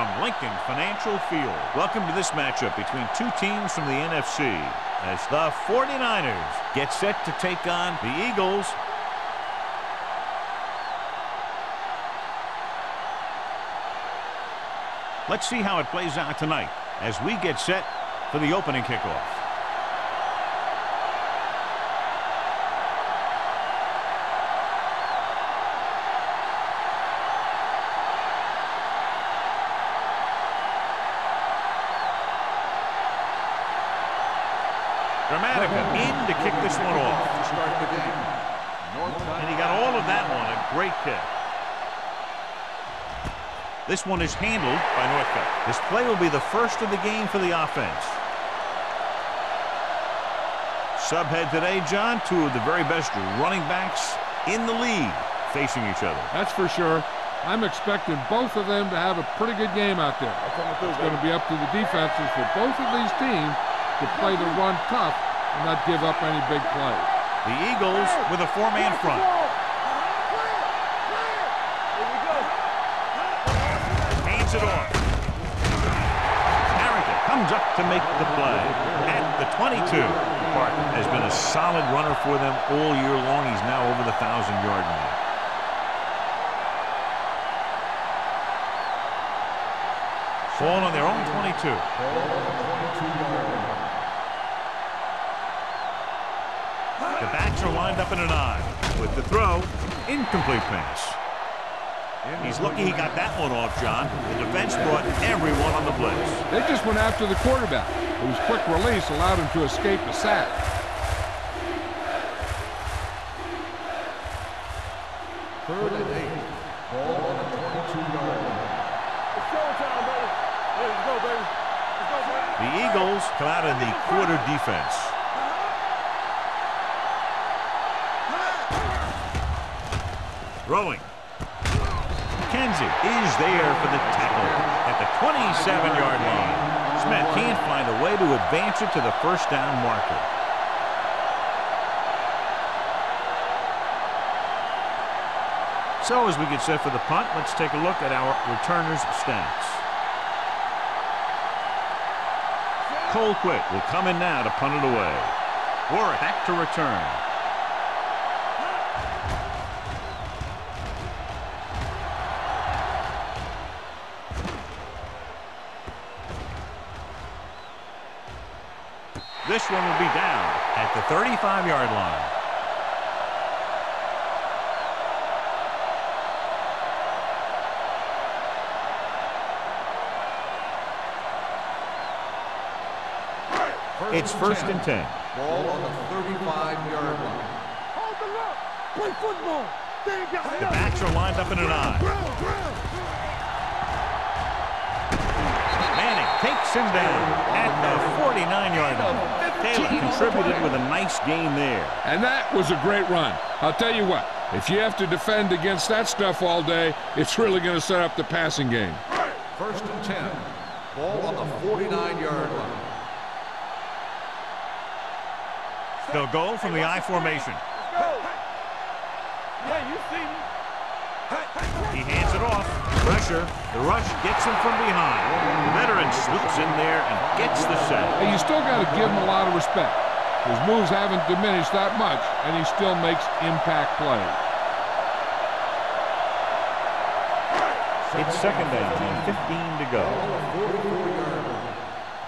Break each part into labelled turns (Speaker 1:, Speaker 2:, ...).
Speaker 1: from Lincoln Financial Field. Welcome to this matchup between two teams from the NFC as the 49ers get set to take on the Eagles. Let's see how it plays out tonight as we get set for the opening kickoff. Gramatica in to kick this one off. And he got all of that one. A great kick. This one is handled by Northcutt. This play will be the first of the game for the offense. Subhead today, John, two of the very best running backs in the league facing each other.
Speaker 2: That's for sure. I'm expecting both of them to have a pretty good game out there. It's going to be up to the defenses for both of these teams to play the run tough and not give up any big plays.
Speaker 1: The Eagles with a four-man front. To make the play at the 22. Park has been a solid runner for them all year long. He's now over the 1,000-yard mark. Ball on their own 22. The backs are lined up in an eye. With the throw, incomplete pass. He's lucky he got that one off, John. The defense brought everyone on the blitz.
Speaker 2: They just went after the quarterback, whose quick release allowed him to escape the sack.
Speaker 3: Third and eight. Ball on the 22-yard line.
Speaker 1: The Eagles come out in the quarter defense. Throwing. McKenzie is there for the tackle at the 27-yard line. Smith can't find a way to advance it to the first down marker. So as we get set for the punt, let's take a look at our returners' stats. Colquitt will come in now to punt it away. Warwick back to return. This one will be down at the 35-yard line. It's first and 10.
Speaker 3: Ball on the 35-yard line.
Speaker 4: Hold the look. Play football. They ain't got
Speaker 1: The backs are lined up in an eye.
Speaker 4: Ground, ground.
Speaker 1: Manning takes him down at the 49-yard line. Taylor contributed with a nice game there.
Speaker 2: And that was a great run. I'll tell you what, if you have to defend against that stuff all day, it's really going to set up the passing game.
Speaker 3: First and 10. Ball on the 49-yard line.
Speaker 1: They'll go from the I formation. Pressure. The rush gets him from behind. The veteran slips in there and gets the sack.
Speaker 2: Hey, you still got to give him a lot of respect. His moves haven't diminished that much, and he still makes impact plays.
Speaker 1: It's second down and 15 to go.
Speaker 3: 44-yard line.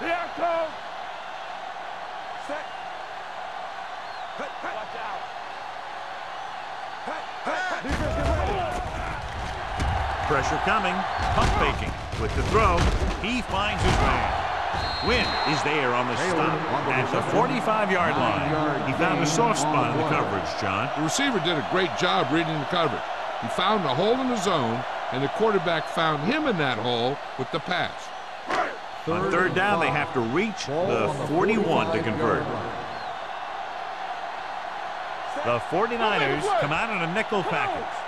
Speaker 4: Here I come. Set. Hey, hey. Watch out. Hey, hey, hey. Defense get ready.
Speaker 1: Pressure coming. Pump faking. With the throw, he finds his man. Wynn is there on the stop at the 45-yard line. He found a soft spot in the coverage, John.
Speaker 2: The receiver did a great job reading the coverage. He found a hole in the zone, and the quarterback found him in that hole with the pass.
Speaker 1: On third down, they have to reach the 41 to convert. The 49ers come out in a nickel package.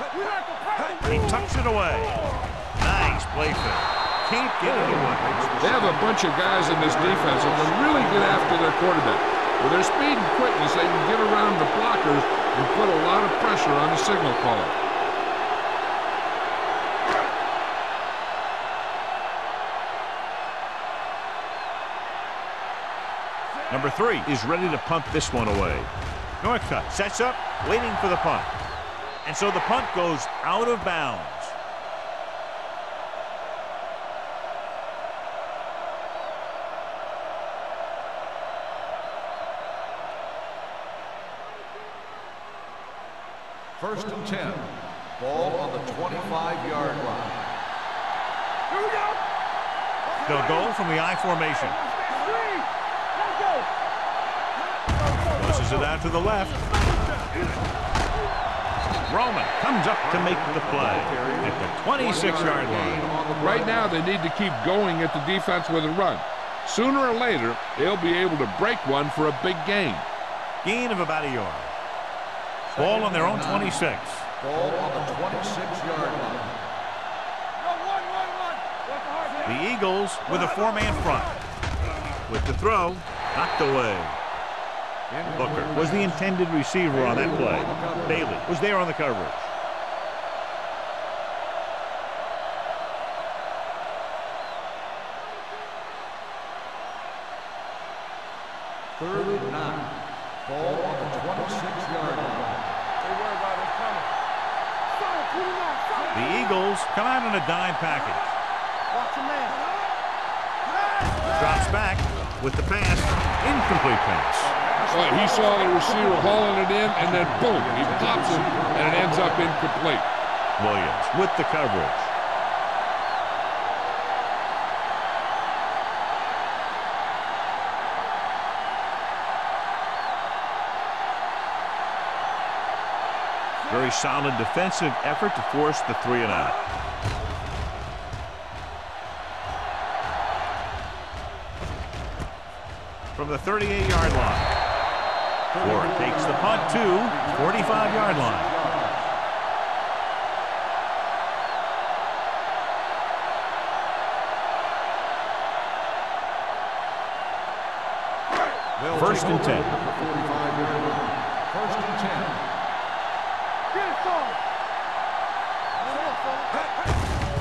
Speaker 1: He tucks it away. Nice play. Can't get it away.
Speaker 2: They have a bunch of guys in this defense that can really get after their quarterback. With their speed and quickness, they can get around the blockers and put a lot of pressure on the signal caller.
Speaker 1: Number three is ready to pump this one away. Northcutt sets up, waiting for the punt. And so the punt goes out of bounds.
Speaker 3: First and 10. Ball on the 25-yard line.
Speaker 4: Here we.
Speaker 1: They'll go from the I formation.
Speaker 4: Three. Let's.
Speaker 1: Pushes it out to the left. Roman comes up to make the play at the 26-yard line.
Speaker 2: Right now, they need to keep going at the defense with a run. Sooner or later, they'll be able to break one for a big gain.
Speaker 1: Gain of about a yard. Ball on their own 26.
Speaker 3: Ball on the 26-yard line.
Speaker 4: No, one, one, one. What's the
Speaker 1: The Eagles with a four-man front. With the throw, knocked away. Booker was the intended receiver on that play. Bailey was there on the coverage.
Speaker 3: Third and nine. Ball on the 26-yard line.
Speaker 4: They worry about it coming. Solid, put him out.
Speaker 1: The Eagles come out in a dime package.
Speaker 4: Watch your man.
Speaker 1: Drops back with the pass. Incomplete pass.
Speaker 2: Well, he saw the receiver hauling it in, and then boom, he pops it, and it ends up incomplete.
Speaker 1: Williams with the coverage. Very solid defensive effort to force the three and out. From the 38-yard line. Ford takes the punt to 45-yard line. First
Speaker 3: take
Speaker 1: and 10.
Speaker 3: at the 45-yard line. First and 10.
Speaker 4: Get it, son.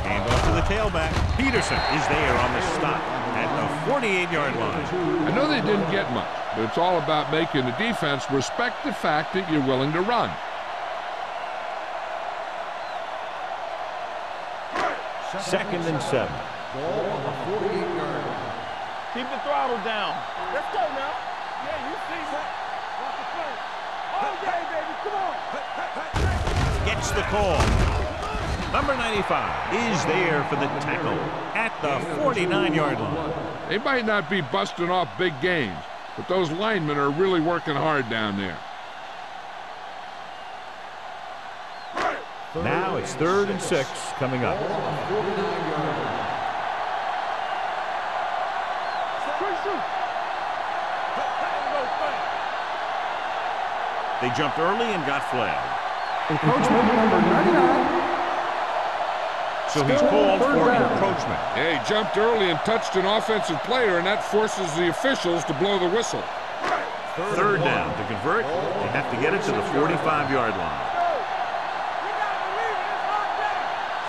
Speaker 1: Hand off to the tailback. Peterson is there on the stop at the 48-yard line.
Speaker 2: I know they didn't get much, but it's all about making the defense respect the fact that you're willing to run.
Speaker 1: Second and seven.
Speaker 3: Ball on the 48-yard line.
Speaker 5: Keep the throttle down.
Speaker 4: Let's go now. Yeah, you see that. Watch the play. All day, baby. Come on.
Speaker 1: Gets the call. Number 95 is there for the tackle at the 49-yard line.
Speaker 2: They might not be busting off big games, but those linemen are really working hard down there.
Speaker 1: Now it's third and six coming up.
Speaker 3: Ball on the 49-yard line.
Speaker 4: Christian.
Speaker 1: They jumped early and got flagged.
Speaker 6: Encroachment number 99.
Speaker 1: So he's
Speaker 6: Still
Speaker 1: called for
Speaker 6: down.
Speaker 1: encroachment.
Speaker 2: Yeah, he jumped early and touched an offensive player, and that forces the officials to blow the whistle.
Speaker 1: Third down to convert. They have to get it to the 45-yard line.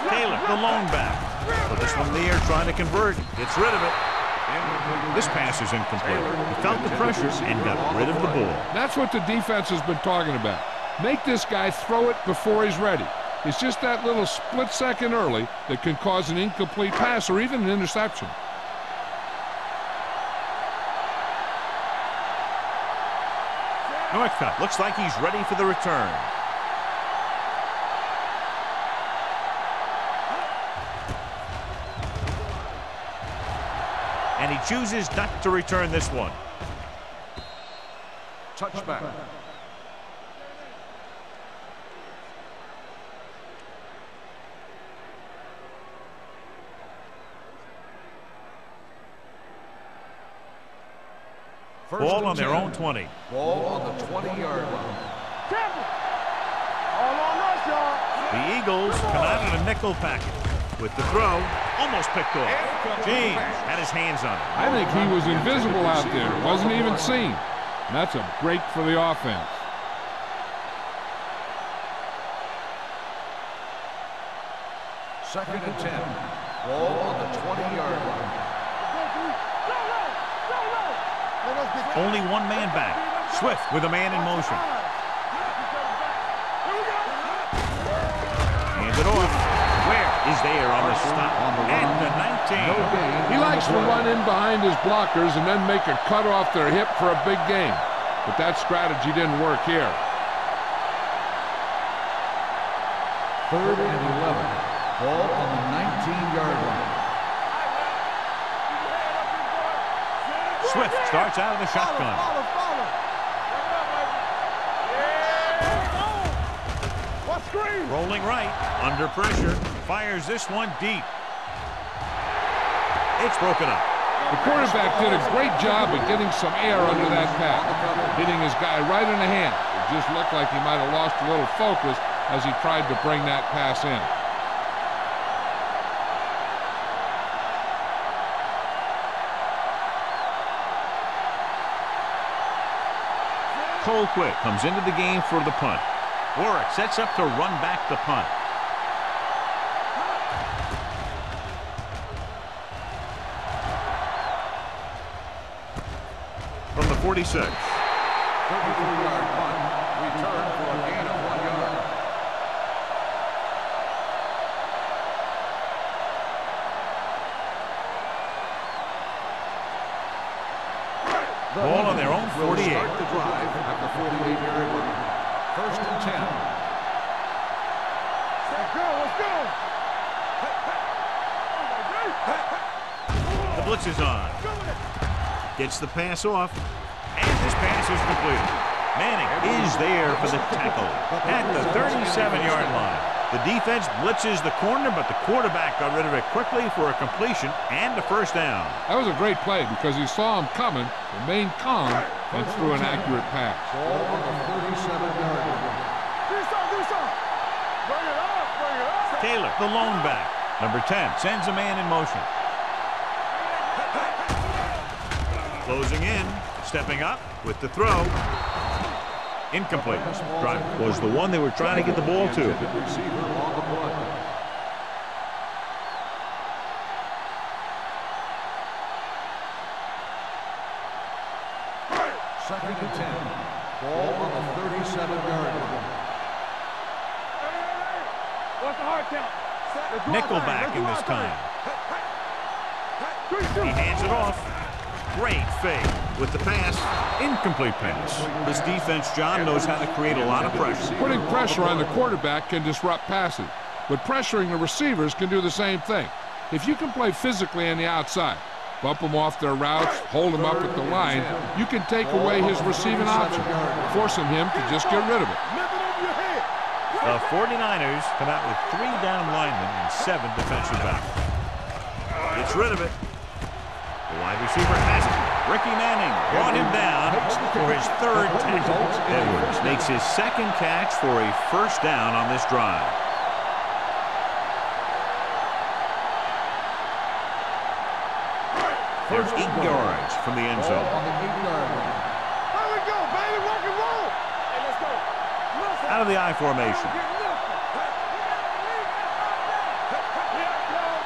Speaker 1: Taylor, the lone back. Put this one there, trying to convert. Gets rid of it. This pass is incomplete. He felt the pressure and got rid of the ball.
Speaker 2: That's what the defense has been talking about. Make this guy throw it before he's ready. It's just that little split second early that can cause an incomplete pass or even an interception.
Speaker 1: Northcutt looks like he's ready for the return. And he chooses not to return this one.
Speaker 3: Touchback. First
Speaker 1: Ball on their own 20.
Speaker 3: Ball on the 20-yard line.
Speaker 4: Tampa. All on us, y'all.
Speaker 1: The Eagles come out in a nickel package. With the throw, almost picked off. James had his hands on it.
Speaker 2: I think he was invisible out there, wasn't even seen. And that's a break for the offense.
Speaker 3: Second and 10. Ball on the 20-yard line.
Speaker 4: Go, Drew. Go low. Go low. Let us get
Speaker 1: Only one man back. Swift with a man in motion. Hands it off. Ware is there on the stop. At the 19.
Speaker 2: He likes to run in behind his blockers and then make a cut off their hip for a big game. But that strategy didn't work here.
Speaker 3: Third and 11. Ball on the 19-yard line.
Speaker 1: Starts out of the shotgun.
Speaker 4: What screen?
Speaker 1: Rolling right, under pressure, fires this one deep. It's broken up.
Speaker 2: The quarterback did a great job of getting some air under that pass, hitting his guy right in the hand. It just looked like he might have lost a little focus as he tried to bring that pass in.
Speaker 1: Colquitt comes into the game for the punt. Warwick sets up to run back the punt. From the 46.
Speaker 3: 33-yard punt. Return for a gain of one yard.
Speaker 1: Ball on their own
Speaker 3: Will
Speaker 1: 48.
Speaker 3: the drive at the 48-yard line. First and 10.
Speaker 4: Let's go, let's go.
Speaker 1: The blitz is on. Gets the pass off. And this pass is completed. Manning is there for the tackle at the 37-yard line. The defense blitzes the corner, but the quarterback got rid of it quickly for a completion and a first down.
Speaker 2: That was a great play because he saw him coming, remained calm, and threw an accurate pass.
Speaker 3: Ball on the 37-yard line.
Speaker 4: Do something, do something. Bring it up, bring it up.
Speaker 1: Taylor, the lone back. Number 10 sends a man in motion. Closing in, stepping up with the throw. Incomplete. Drive was the one they were trying to get the ball to.
Speaker 3: Intended receiver on the play. Second and 10. Ball on the 37-yard line.
Speaker 4: What's the hard count? Let's do our thing,
Speaker 1: Nickelback in this time. He hands it off. Great fake with the pass. Incomplete pass. This defense, John, knows how to create a lot of pressure.
Speaker 2: Putting pressure on the quarterback can disrupt passes, but pressuring the receivers can do the same thing. If you can play physically on the outside, bump them off their routes, hold them up at the line, you can take away his receiving option, forcing him to just get rid of it.
Speaker 4: Lift it over your head.
Speaker 1: The 49ers come out with three down linemen and seven defensive backs. Gets rid of it. The wide receiver has it. Ricky Manning brought him down for his third tackle. Edwards makes his second catch for a first down on this drive. There's eight yards from the end zone.
Speaker 3: on the 8-yard line.
Speaker 4: There we go, baby. Rock and roll. Hey, let's go. Listen.
Speaker 1: Out of the I formation.
Speaker 4: Get lifted. Yeah, no.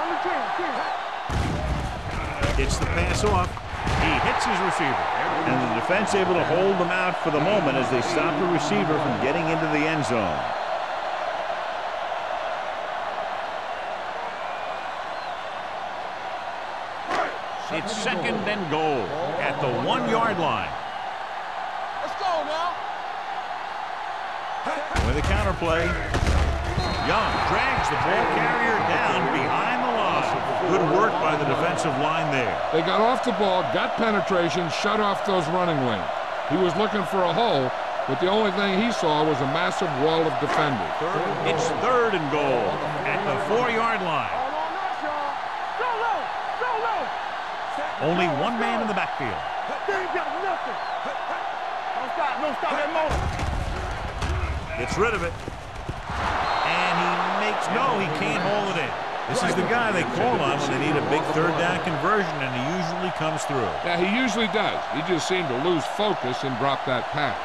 Speaker 4: On the team, team.
Speaker 1: Gets the pass off. He hits his receiver. And the defense able to hold them out for the moment as they stop the receiver from getting into the end zone. It's second and goal at the one-yard line. With a counterplay, Young drags the ball carrier down behind the line. Good work by the defensive line there.
Speaker 2: They got off the ball, got penetration, shut off those running lanes. He was looking for a hole, but the only thing he saw was a massive wall of defenders.
Speaker 1: It's third and goal at the four-yard line.
Speaker 4: All on us, y'all. Go low. Go low.
Speaker 1: Only one man in the backfield.
Speaker 4: They ain't got nothing. Don't stop. Don't stop that motion.
Speaker 1: Gets rid of it. And he makes, no, he can't hold it in. This is the guy they call on when they need a big third down conversion, and he usually comes through.
Speaker 2: Yeah, he usually does. He just seemed to lose focus and drop that pass.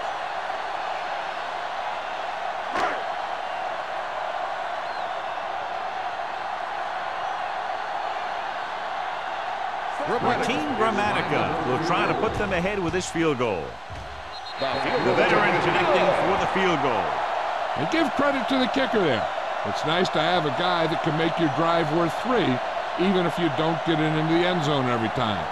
Speaker 1: Team Gramatica will try to put them ahead with this field goal. The veteran connecting for the field goal.
Speaker 2: And give credit to the kicker there. It's nice to have a guy that can make your drive worth three, even if you don't get it into the end zone every time.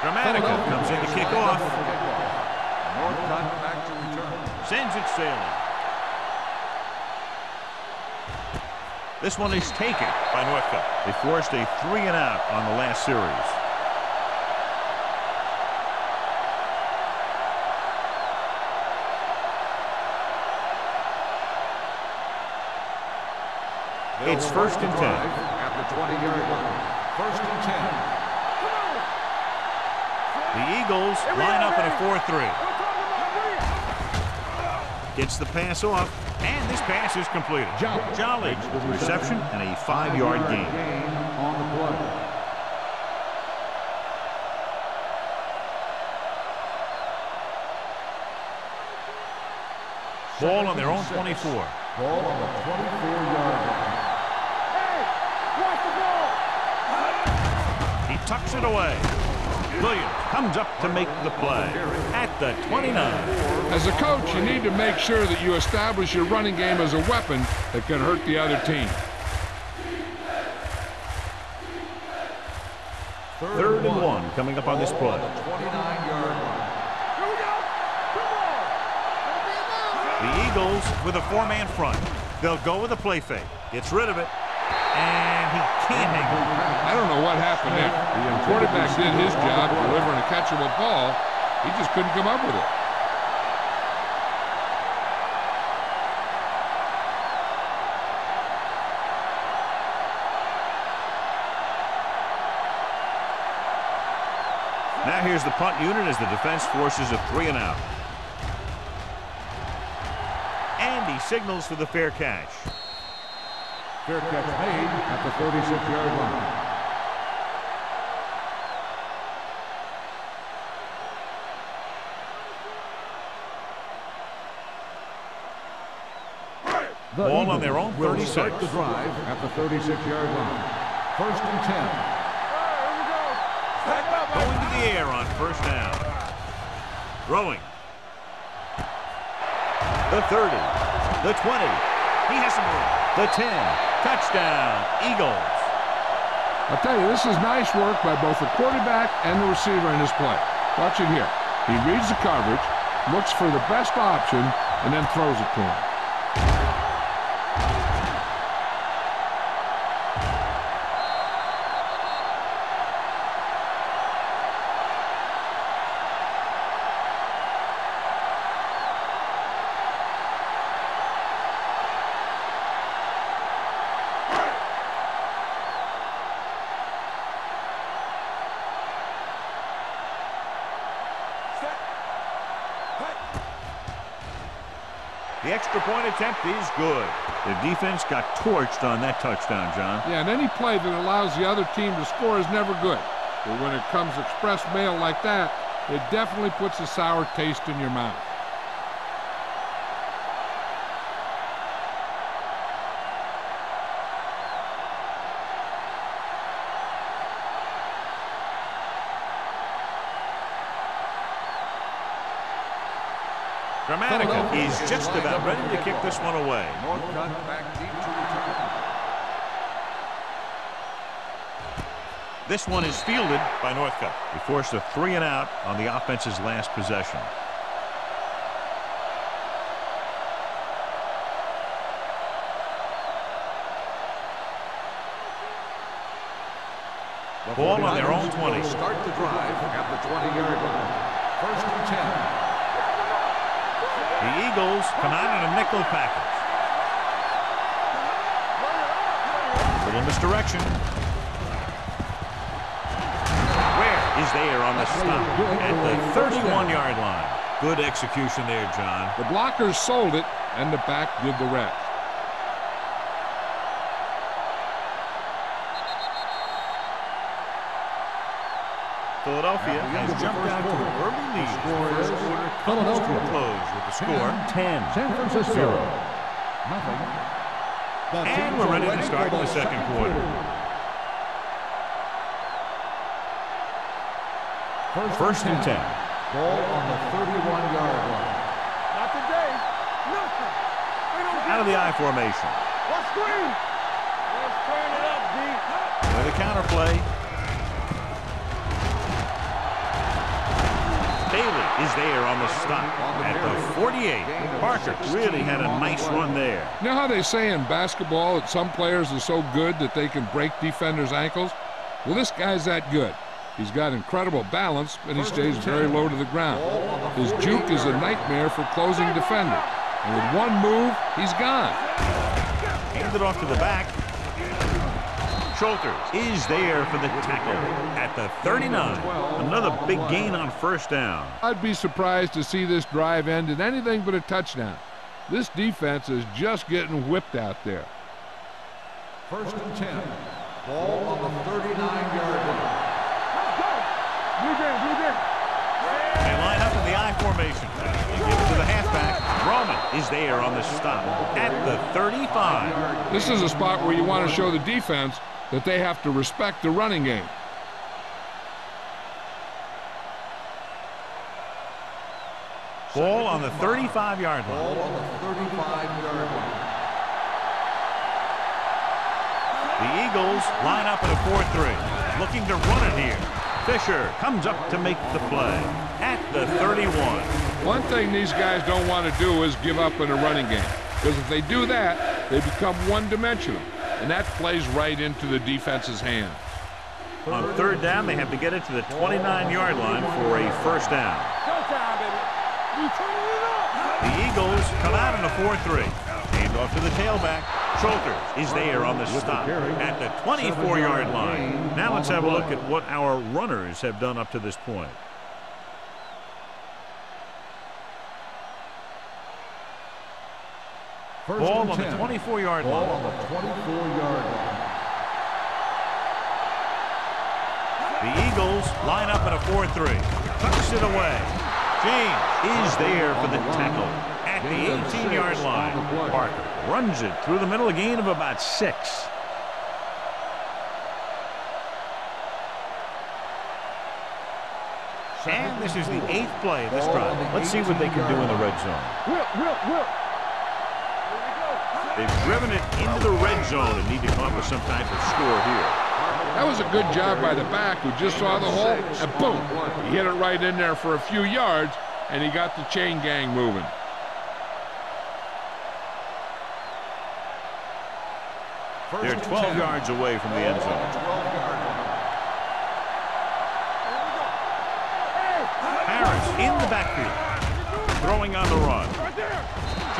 Speaker 1: Gramatica comes in to kick off.
Speaker 3: Northcutt back to return.
Speaker 1: Sends it sailing. This one is taken by Northcutt. They forced a three and out on the last series. It's first and ten.
Speaker 3: At the 20-yard line. First and 10.
Speaker 1: The Eagles line up in a 4-3. Gets the pass off, and this pass is completed. Jolly, reception and a five-yard gain.
Speaker 3: Gain on the play.
Speaker 1: Ball on their own 24.
Speaker 3: Ball on the 24-yard line.
Speaker 4: Hey, watch the ball.
Speaker 1: He tucks it away. Williams comes up to make the play at the 29.
Speaker 2: As a coach, you need to make sure that you establish your running game as a weapon that can hurt the other team.
Speaker 1: Third and one coming up on this play.
Speaker 3: 29-yard line.
Speaker 4: Here we go. Come on.
Speaker 1: The Eagles with a four-man front. They'll go with a play fake. Gets rid of it. And he can't hang on.
Speaker 2: I don't know what happened there. The quarterback did his job delivering a catchable ball. He just couldn't come up with it.
Speaker 1: Now here's the punt unit as the defense forces a three and out. And he signals for the fair catch.
Speaker 3: Fair catch made at the 36-yard line. The
Speaker 1: Ball on their own
Speaker 3: will
Speaker 1: 36.
Speaker 3: start the drive at the 36-yard line. First and 10.
Speaker 4: Here. Back up,
Speaker 1: Going to the air on first down. Throwing. The 30. The 20. He has some room. The 10. Touchdown. Eagles.
Speaker 2: I'll tell you, this is nice work by both the quarterback and the receiver in this play. Watch it here. He reads the coverage, looks for the best option, and then throws it to him.
Speaker 1: Attempt is good. The defense got torched on that touchdown, John.
Speaker 2: Yeah, and any play that allows the other team to score is never good. But when it comes express mail like that, it definitely puts a sour taste in your mouth.
Speaker 1: This one away.
Speaker 3: Northcutt back deep to return.
Speaker 1: This one is fielded by Northcutt. He forced a three and out on the offense's last possession. Ball on their own 20.
Speaker 3: Start the drive at the 20-yard line. First and 10.
Speaker 1: Eagles come out in a nickel package. Little misdirection. Ware is there on the stop? At the 31-yard line. Good execution there, John.
Speaker 2: The blockers sold it, and the back did the rest.
Speaker 1: Philadelphia has jumped out to an early lead. The first quarter comes to a close with the score 10.
Speaker 6: San Francisco. Nothing.
Speaker 1: And we're ready to start the second quarter. First and 10.
Speaker 3: Ball on the 31-yard line.
Speaker 4: Not today. Nothing.
Speaker 1: Out of the I formation.
Speaker 4: What screen? Let's turn it up, D.
Speaker 1: With a counter Bailey is there on the stop at the 48. Parker really had a nice run there.
Speaker 2: You know how they say in basketball that some players are so good that they can break defenders' ankles? Well, this guy's that good. He's got incredible balance, and he stays very low to the ground. His juke is a nightmare for closing defenders. And with one move, he's gone.
Speaker 1: Handed off to the back. Schulters is there for the tackle at the 39. Another big gain on first down.
Speaker 2: I'd be surprised to see this drive end in anything but a touchdown. This defense is just getting whipped out there.
Speaker 3: First and 10. Ball on the 39-yard line.
Speaker 4: Let's go. Blue game, blue game.
Speaker 1: They line up in the I formation. They give it to the halfback. Roman is there on the stop at the 35.
Speaker 2: This is a spot where you want to show the defense that they have to respect the running game.
Speaker 1: Ball on the 35-yard line.
Speaker 3: Ball on the 35-yard line.
Speaker 1: The Eagles line up at a 4-3, looking to run it here. Fisher comes up to make the play at the 31.
Speaker 2: One thing these guys don't want to do is give up in a running game. Because if they do that, they become one-dimensional. And that plays right into the defense's hands.
Speaker 1: On third down, they have to get it to the 29-yard line for a first down.
Speaker 4: Showtime, baby. We turning it up.
Speaker 1: The Eagles come out in a 4-3. Hand off to the tailback. Schulters is there on the stop at the 24-yard line. Now let's have a look at what our runners have done up to this point.
Speaker 3: First
Speaker 1: Ball on the 24-yard
Speaker 3: Ball
Speaker 1: line.
Speaker 3: on the 24-yard line.
Speaker 1: The Eagles line up in a 4-3. Tucks it away. James is there for the tackle at the 18-yard line. Parker runs it through the middle, a gain of about six. And this is the eighth play of this drive. Let's see what they can do in the red zone.
Speaker 4: Whip, whip, whip. Here we go.
Speaker 1: They've driven it into the red zone and need to come up with some type of score here.
Speaker 2: That was a good job by the back who just saw the hole, and boom, he hit it right in there for a few yards, and he got the chain gang moving.
Speaker 3: First
Speaker 1: They're 12
Speaker 3: 10.
Speaker 1: yards away from the end zone.
Speaker 3: the 12-yard line.
Speaker 1: Harris in the backfield, throwing on the run.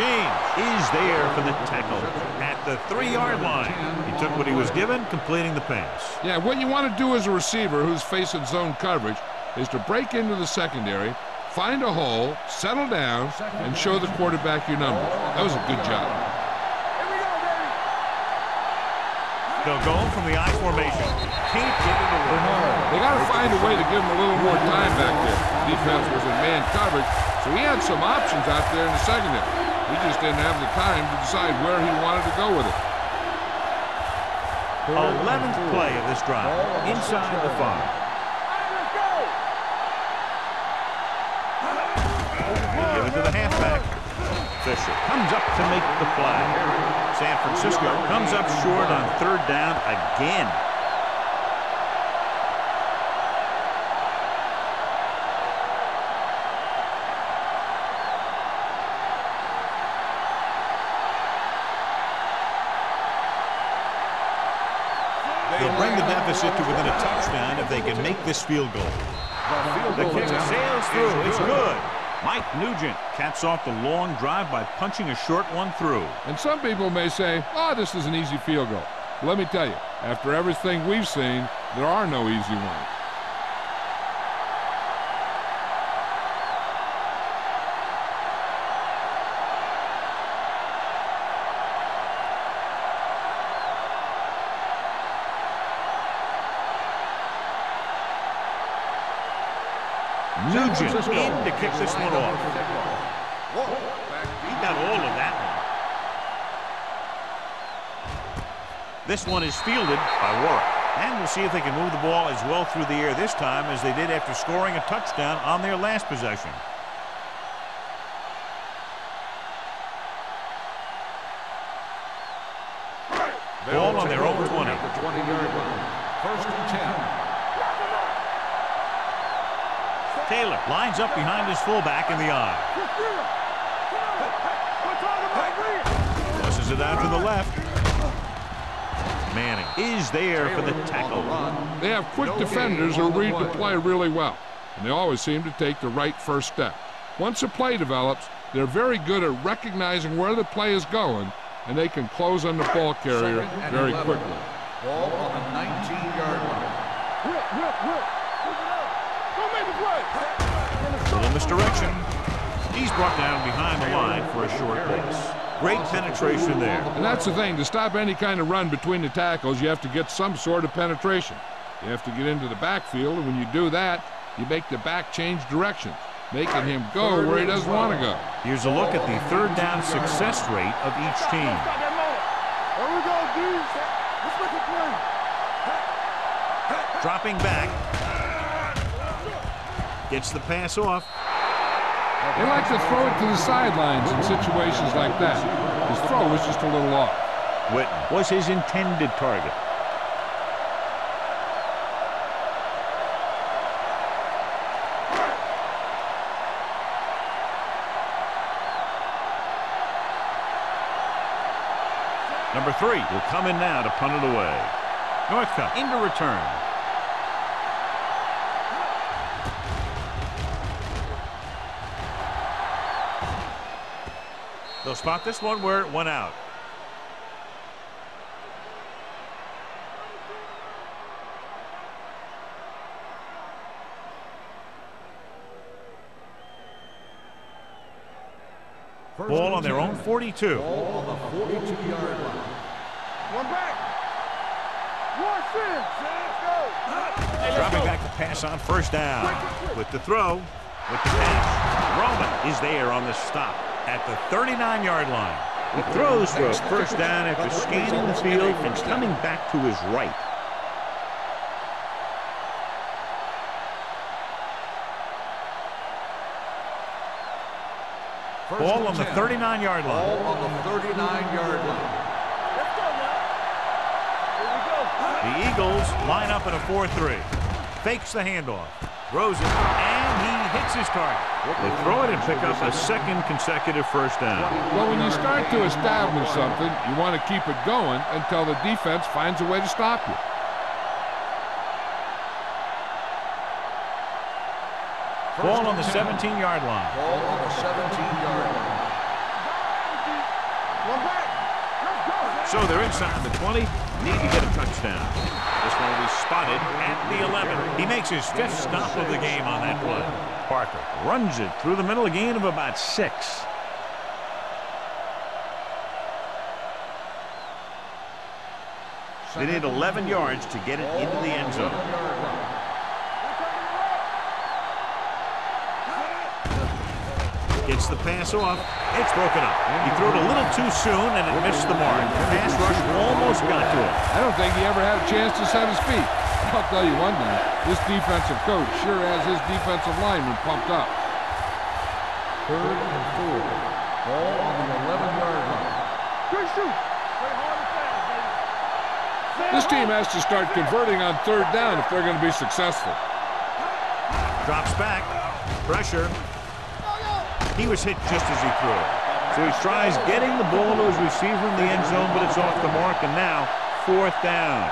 Speaker 1: Is there for the tackle at the three-yard line. He took what he was given, completing the pass.
Speaker 2: Yeah, what you want to do as a receiver who's facing zone coverage is to break into the secondary, find a hole, settle down, and show the quarterback your number. That was a good job.
Speaker 4: Here we go, baby.
Speaker 1: They'll go from the I formation. Can't get it away.
Speaker 2: They got to find a way to give him a little more time back there. Defense was in man coverage, so he had some options out there in the secondary. He just didn't have the time to decide where he wanted to go with it.
Speaker 1: 11th play of this drive, inside the five.
Speaker 4: All right, let's go.
Speaker 1: They give it to the halfback. Fisher comes up to make the play. San Francisco comes up short on third down again. Field goal. The kick sails through. It's good. Mike Nugent caps off the long drive by punching a short one through.
Speaker 2: And some people may say, oh, this is an easy field goal. Let me tell you, after everything we've seen, there are no easy ones.
Speaker 1: Nugent in to kick this one off. He got all of that one. This one is fielded by Warwick. And we'll see if they can move the ball as well through the air this time as they did after scoring a touchdown on their last possession. Ball on their own 20.
Speaker 3: 20-yard line. First and 10.
Speaker 1: Taylor lines up behind his fullback in the eye. Tosses it out to the left. Manning is there for the tackle.
Speaker 2: They have quick defenders who read the play really well, and they always seem to take the right first step. Once a play develops, they're very good at recognizing where the play is going, and they can close on the ball carrier very quickly.
Speaker 1: Direction. He's brought down behind the line for a short pass. Great penetration there.
Speaker 2: And that's the thing, to stop any kind of run between the tackles, you have to get some sort of penetration. You have to get into the backfield, and when you do that, you make the back change directions, making him go where he doesn't want to go.
Speaker 1: Here's a look at the third down success rate of each team.
Speaker 4: Stop. There we go, dudes. Let's make a play.
Speaker 1: Dropping back. Gets the pass off.
Speaker 2: They like to throw it to the sidelines in situations like that. His throw was just a little off.
Speaker 1: Witten was his intended target. Number three will come in now to punt it away. Northcutt into return. They'll spot this one where it went out.
Speaker 3: First
Speaker 1: Ball on their own 42.
Speaker 3: Ball on the 42-yard line.
Speaker 4: One back. One sin. Let's go.
Speaker 1: Dropping back to pass on first down. With the throw, with the pass. Roman is there on the stop at the 39-yard line. He throws for a first down after scanning the field and coming back to his right. Ball on the 39-yard line.
Speaker 3: Ball on the 39-yard line.
Speaker 4: Let's go now. Here we go.
Speaker 1: The Eagles line up in a 4-3. Fakes the handoff. Throws it, and he hits his target. They throw it and pick up a second consecutive first down.
Speaker 2: Well, when you start to establish something, you want to keep it going until the defense finds a way to stop you.
Speaker 3: First
Speaker 1: Ball on the 17-yard line.
Speaker 3: Ball on the 17-yard line.
Speaker 4: One back. Let's go.
Speaker 1: So they're inside the 20, need to get a touchdown. This one will be spotted at the 11. He makes his fifth stop of the game on that play. Parker runs it through the middle, again of about six. They need 11 yards to get it into the end zone. Gets the pass off. It's broken up. He threw it a little too soon, and it missed the mark. The pass rush almost got to him.
Speaker 2: I don't think he ever had a chance to set his feet. I'll tell you one thing, this defensive coach sure has his defensive lineman pumped up.
Speaker 3: Third and four. Ball on the 11-yard line.
Speaker 4: Good shoot. Play hard and.
Speaker 2: This team has to start converting on third down if they're going to be successful.
Speaker 1: Drops back. Pressure. He was hit just as he threw it. So he tries getting the ball to his receiver in the end zone, but it's off the mark, and now fourth down.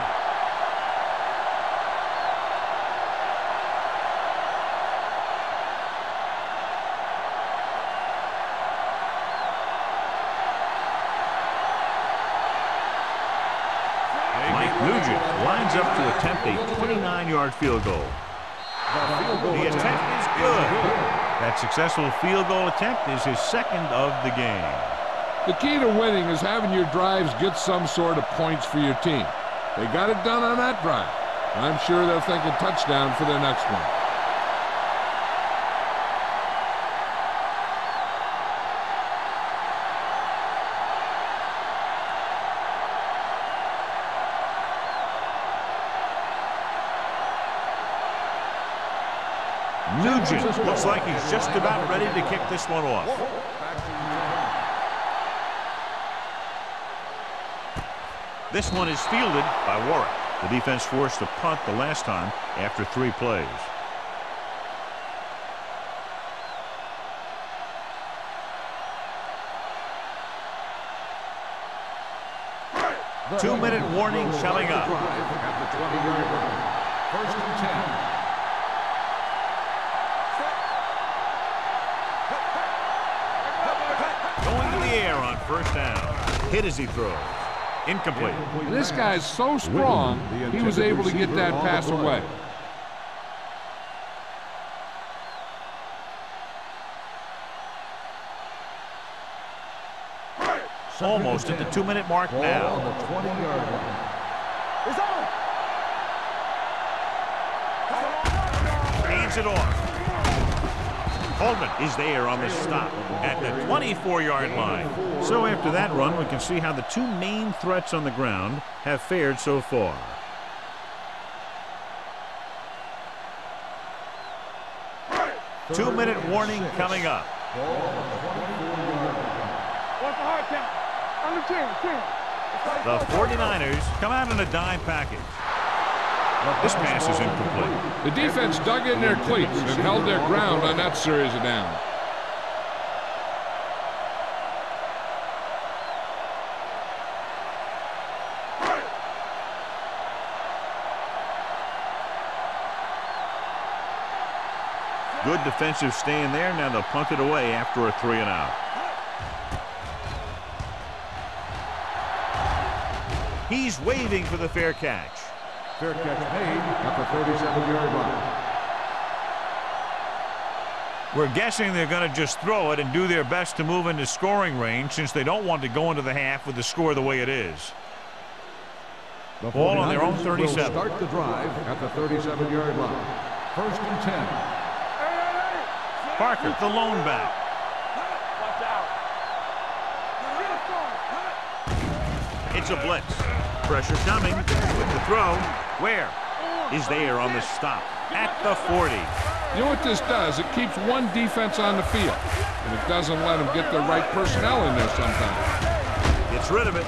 Speaker 1: Mike Nugent lines up to attempt a 29-yard field goal. The attempt is good. Successful field goal attempt is his second of the game.
Speaker 2: The key to winning is having your drives get some sort of points for your team. They got it done on that drive. I'm sure they're thinking touchdown for their next one.
Speaker 1: Nugent looks like he's just about ready to kick this one off. This one is fielded by Warwick. The defense forced a punt the last time after three plays. Two-minute warning coming up.
Speaker 3: At the 20-yard line. First and 10.
Speaker 1: First down. Hit as he throws. Incomplete.
Speaker 2: This guy's so strong, he was able to get that pass away.
Speaker 1: Almost at the two-minute mark now.
Speaker 3: the 20-yard line.
Speaker 4: It's on.
Speaker 1: Hands it off. Coleman is there on the stop at the 24-yard line. So after that run, we can see how the two main threats on the ground have fared so far. Two-minute warning coming up.
Speaker 4: What's the hard count? Under 10, 10.
Speaker 1: The 49ers come out in a dime package. This pass is incomplete.
Speaker 2: The defense dug in their cleats and held their ground on that series of downs.
Speaker 1: Good defensive stand there. Now they'll punt it away after a three and out. He's waving for the fair catch.
Speaker 3: Fair catch made at the 37-yard line.
Speaker 1: We're guessing they're going to just throw it and do their best to move into scoring range since they don't want to go into the half with the score the way it is.
Speaker 3: The
Speaker 1: Ball on their own
Speaker 3: 49ers will Start the drive at the 37-yard line. First and 10.
Speaker 1: Parker, the lone back.
Speaker 4: Watch out.
Speaker 1: It's a blitz. Pressure coming with the throw. Where? Is there on the stop at the 40.
Speaker 2: You know what this does? It keeps one defense on the field, and it doesn't let them get the right personnel in there sometimes.
Speaker 1: Gets rid of it.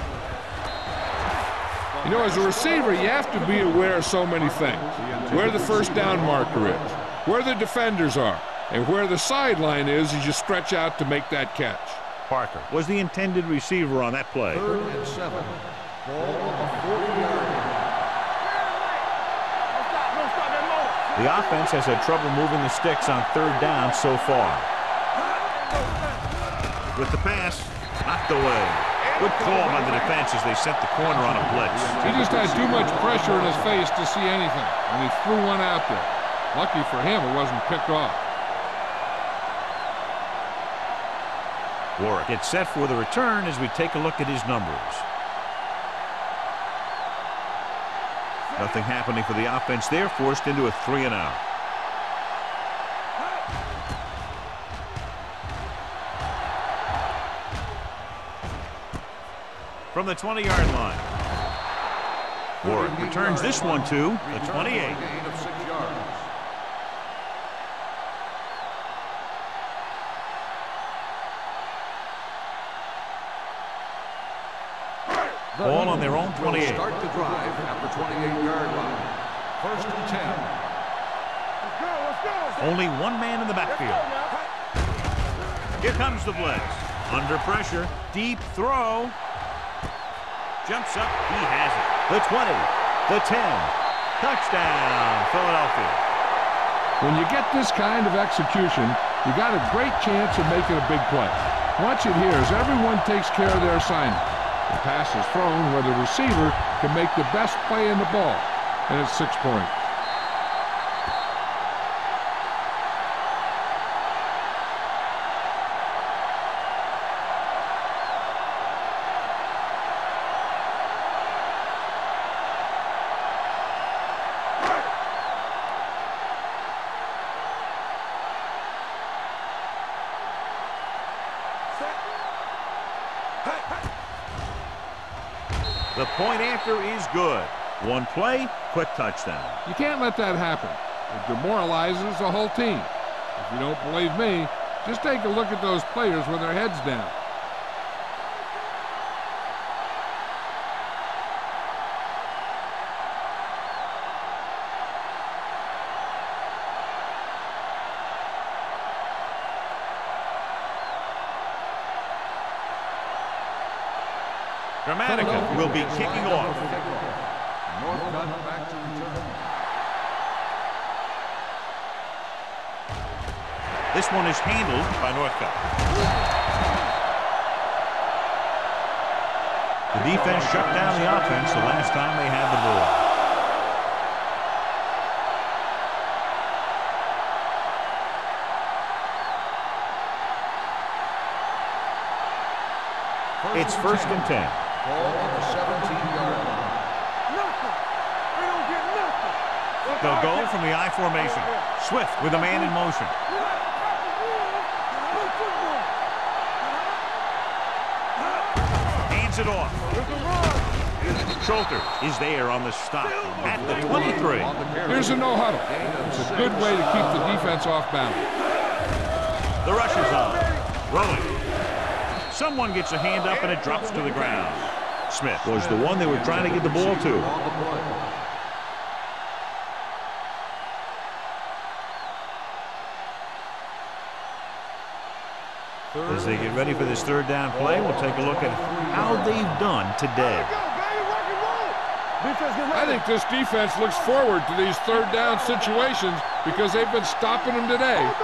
Speaker 2: You know, as a receiver, you have to be aware of so many things. Where the first down marker is, where the defenders are, and where the sideline is as you stretch out to make that catch.
Speaker 1: Parker was the intended receiver on that play.
Speaker 3: Third and seven. Ball on the 40-yard line.
Speaker 4: Don't stop, don't stop that motor.
Speaker 1: The offense has had trouble moving the sticks on third down so far. With the pass, knocked away. Good call by the defense as they sent the corner on a blitz.
Speaker 2: He just had too much pressure in his face to see anything, and he threw one out there. Lucky for him, it wasn't picked off.
Speaker 1: Warwick gets set for the return as we take a look at his numbers. Nothing happening for the offense there, forced into a three and out. From the 20-yard line. Warwick returns this one to the 28.
Speaker 3: Gain of six yards. The
Speaker 1: Ball on their own
Speaker 3: will
Speaker 1: 28.
Speaker 3: Start the drive at the 28-yard line. First and 10.
Speaker 4: Let's go, let's go.
Speaker 1: Only one man in the backfield. Here comes the blitz. Under pressure. Deep throw. Jumps up. He has it. The 20. The 10. Touchdown, Philadelphia.
Speaker 2: When you get this kind of execution, you got a great chance of making a big play. Watch it here as everyone takes care of their assignment. The pass is thrown where the receiver can make the best play in the ball, and it's six points.
Speaker 1: One play, quick touchdown.
Speaker 2: You can't let that happen. It demoralizes the whole team. If you don't believe me, just take a look at those players with their heads down.
Speaker 1: Gramatica will be kicking off.
Speaker 3: Northcutt back to return.
Speaker 1: This one is handled by Northcutt. The defense shut down the offense the last time they had the ball. It's first and ten.
Speaker 3: Ball on the 17-yard line.
Speaker 4: Nothing. They don't get nothing.
Speaker 1: They'll go from the I formation. Swift with a man in motion.
Speaker 4: You like to tackle rules. Play football.
Speaker 1: Hands it off. Schulter is there on the stop at the 23.
Speaker 3: On the carry.
Speaker 2: Here's a no huddle. It's a good way to keep the defense off balance.
Speaker 1: The rush is on. Rolling. Someone gets a hand up and it drops to the ground. Smith was the one they were trying to get the ball to. They get ready for this third down play, we'll take a look at how they've done today.
Speaker 4: Go, baby. Rock and roll. Defense get
Speaker 2: I think this defense looks forward to these third down situations because they've been stopping them today.
Speaker 4: Here.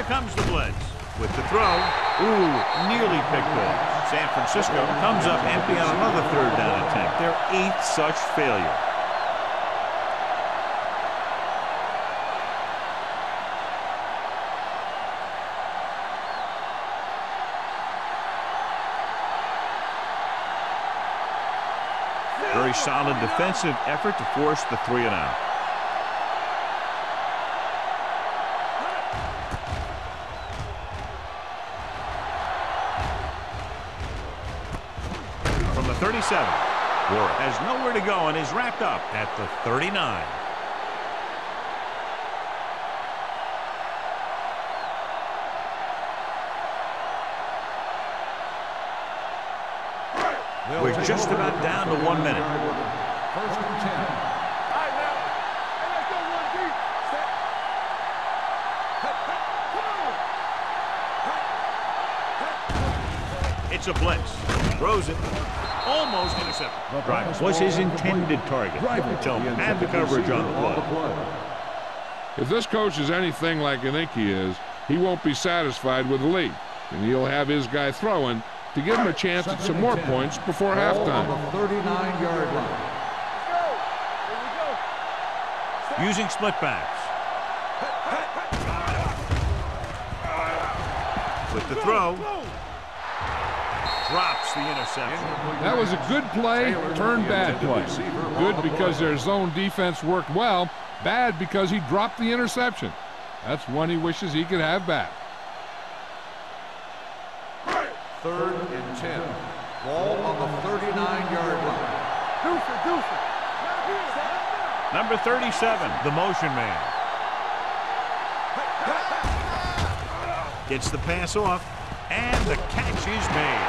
Speaker 1: Here comes the blitz with the throw. Ooh, nearly picked off. San Francisco comes up empty on another third down attempt. Their eighth such failure. Solid defensive effort to force the three and out. From the 37, Warren has nowhere to go and is wrapped up at the 39. Just about down to one minute.
Speaker 3: First and 10.
Speaker 4: All right, now. Hey, let's go one deep. Set. Hey, hey, come on.
Speaker 1: It's a blitz. Throws it. Almost intercepted. Drive was his intended target. Until had the coverage on the play.
Speaker 2: If this coach is anything like I think he is, he won't be satisfied with the lead. And he'll have his guy throwing to give him a chance at some more points before
Speaker 3: Ball on
Speaker 2: halftime.
Speaker 3: 39-yard line.
Speaker 4: Let's go. Here we go.
Speaker 1: Using split backs. With the throw, drops the interception.
Speaker 2: That was a good play, turned bad play. Good because their zone defense worked well, bad because he dropped the interception. That's one he wishes he could have back.
Speaker 3: Third and 10. Ball on the 39-yard line.
Speaker 4: Deuce it, deuce it. Not here. Not now.
Speaker 1: Number 37, the motion man. Gets the pass off, and the catch is made.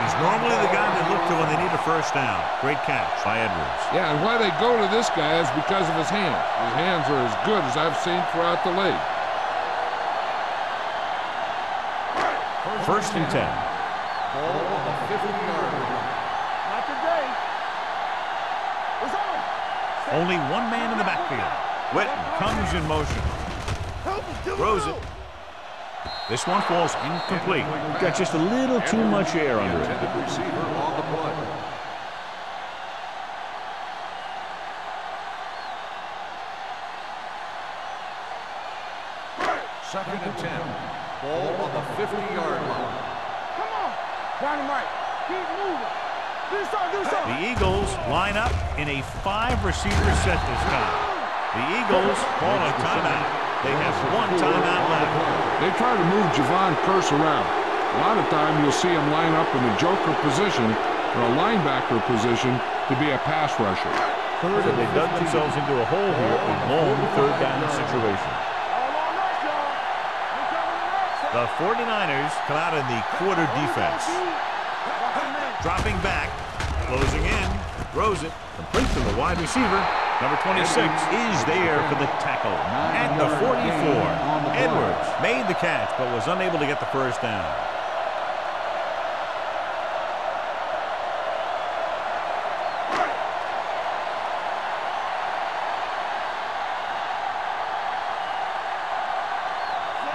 Speaker 1: He's normally the guy they look to when they need a first down. Great catch by Edwards.
Speaker 2: Yeah, and why they go to this guy is because of his hands. His hands are as good as I've seen throughout the league.
Speaker 1: First and 10.
Speaker 3: Ball on the 50-yard line.
Speaker 4: Not today. It's on.
Speaker 1: Only one man in the backfield. Witten comes in motion.
Speaker 4: Help
Speaker 1: Throws it. This one falls incomplete. Got just a little too much air under it.
Speaker 3: Intended receiver on the play. Second and 10. Ball on the 50-yard line.
Speaker 4: Come on. Dynamite. Keep moving. Do something, do something.
Speaker 1: The Eagles line up in a five-receiver set this time. The Eagles call a timeout. They have one timeout left.
Speaker 2: They try to move Jevon Kearse around. A lot of time you'll see him line up in a joker position or a linebacker position to be a pass rusher.
Speaker 3: Third
Speaker 6: So
Speaker 3: and
Speaker 6: they dug themselves into a hole here, a long third down situation.
Speaker 4: All on us, y'all. We coming to us.
Speaker 1: The 49ers come out in the quarter defense.
Speaker 4: Watch your man.
Speaker 1: Dropping back, closing in, throws it, complete to the wide receiver. Number 26 is there for the tackle at the 44. Edwards made the catch but was unable to get the first down.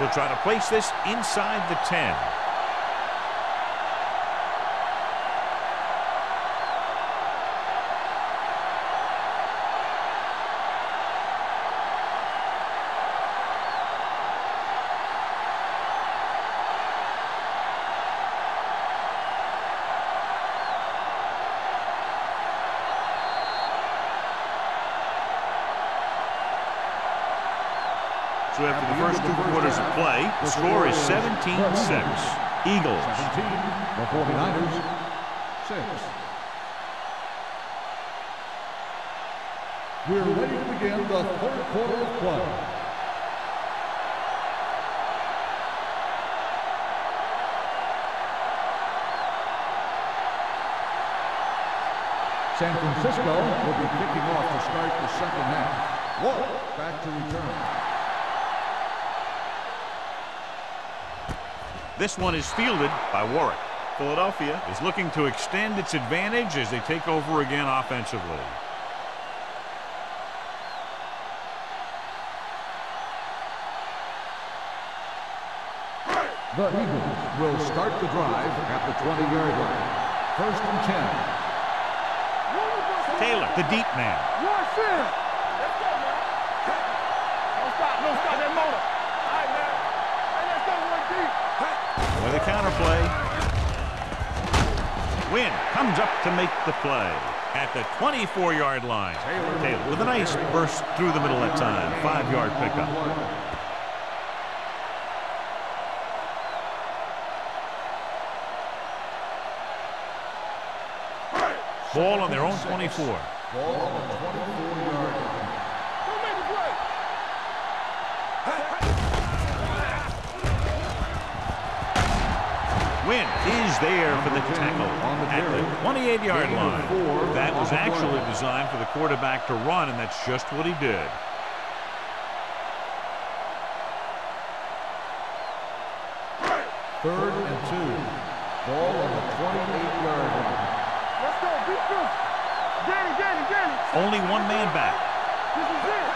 Speaker 1: He'll try to place this inside the 10. Eagles.
Speaker 3: 17. The 49ers. 6. We're ready to begin the third quarter of play. San Francisco will be kicking off to start the second half. Whoa, back to return.
Speaker 1: This one is fielded by Warwick. Philadelphia is looking to extend its advantage as they take over again offensively.
Speaker 3: The Eagles will start the drive at the 20-yard line. First and 10.
Speaker 1: Taylor, the deep man.
Speaker 4: One sin. Let's go, man. Don't stop. Don't stop that motor. All right, man. Hey, let's go one deep.
Speaker 1: With a counterplay. Win comes up to make the play at the 24-yard line. Taylor with a nice burst through the middle that time. Five-yard pickup. Ball on their own 24. Win is there for the tackle at the 28-yard line. That was actually designed for the quarterback to run, and that's just what he did.
Speaker 3: Third and two. Ball on the 28-yard line.
Speaker 4: Let's go. Defense. Danny, Danny, Danny.
Speaker 1: Only one man back.
Speaker 4: This is it.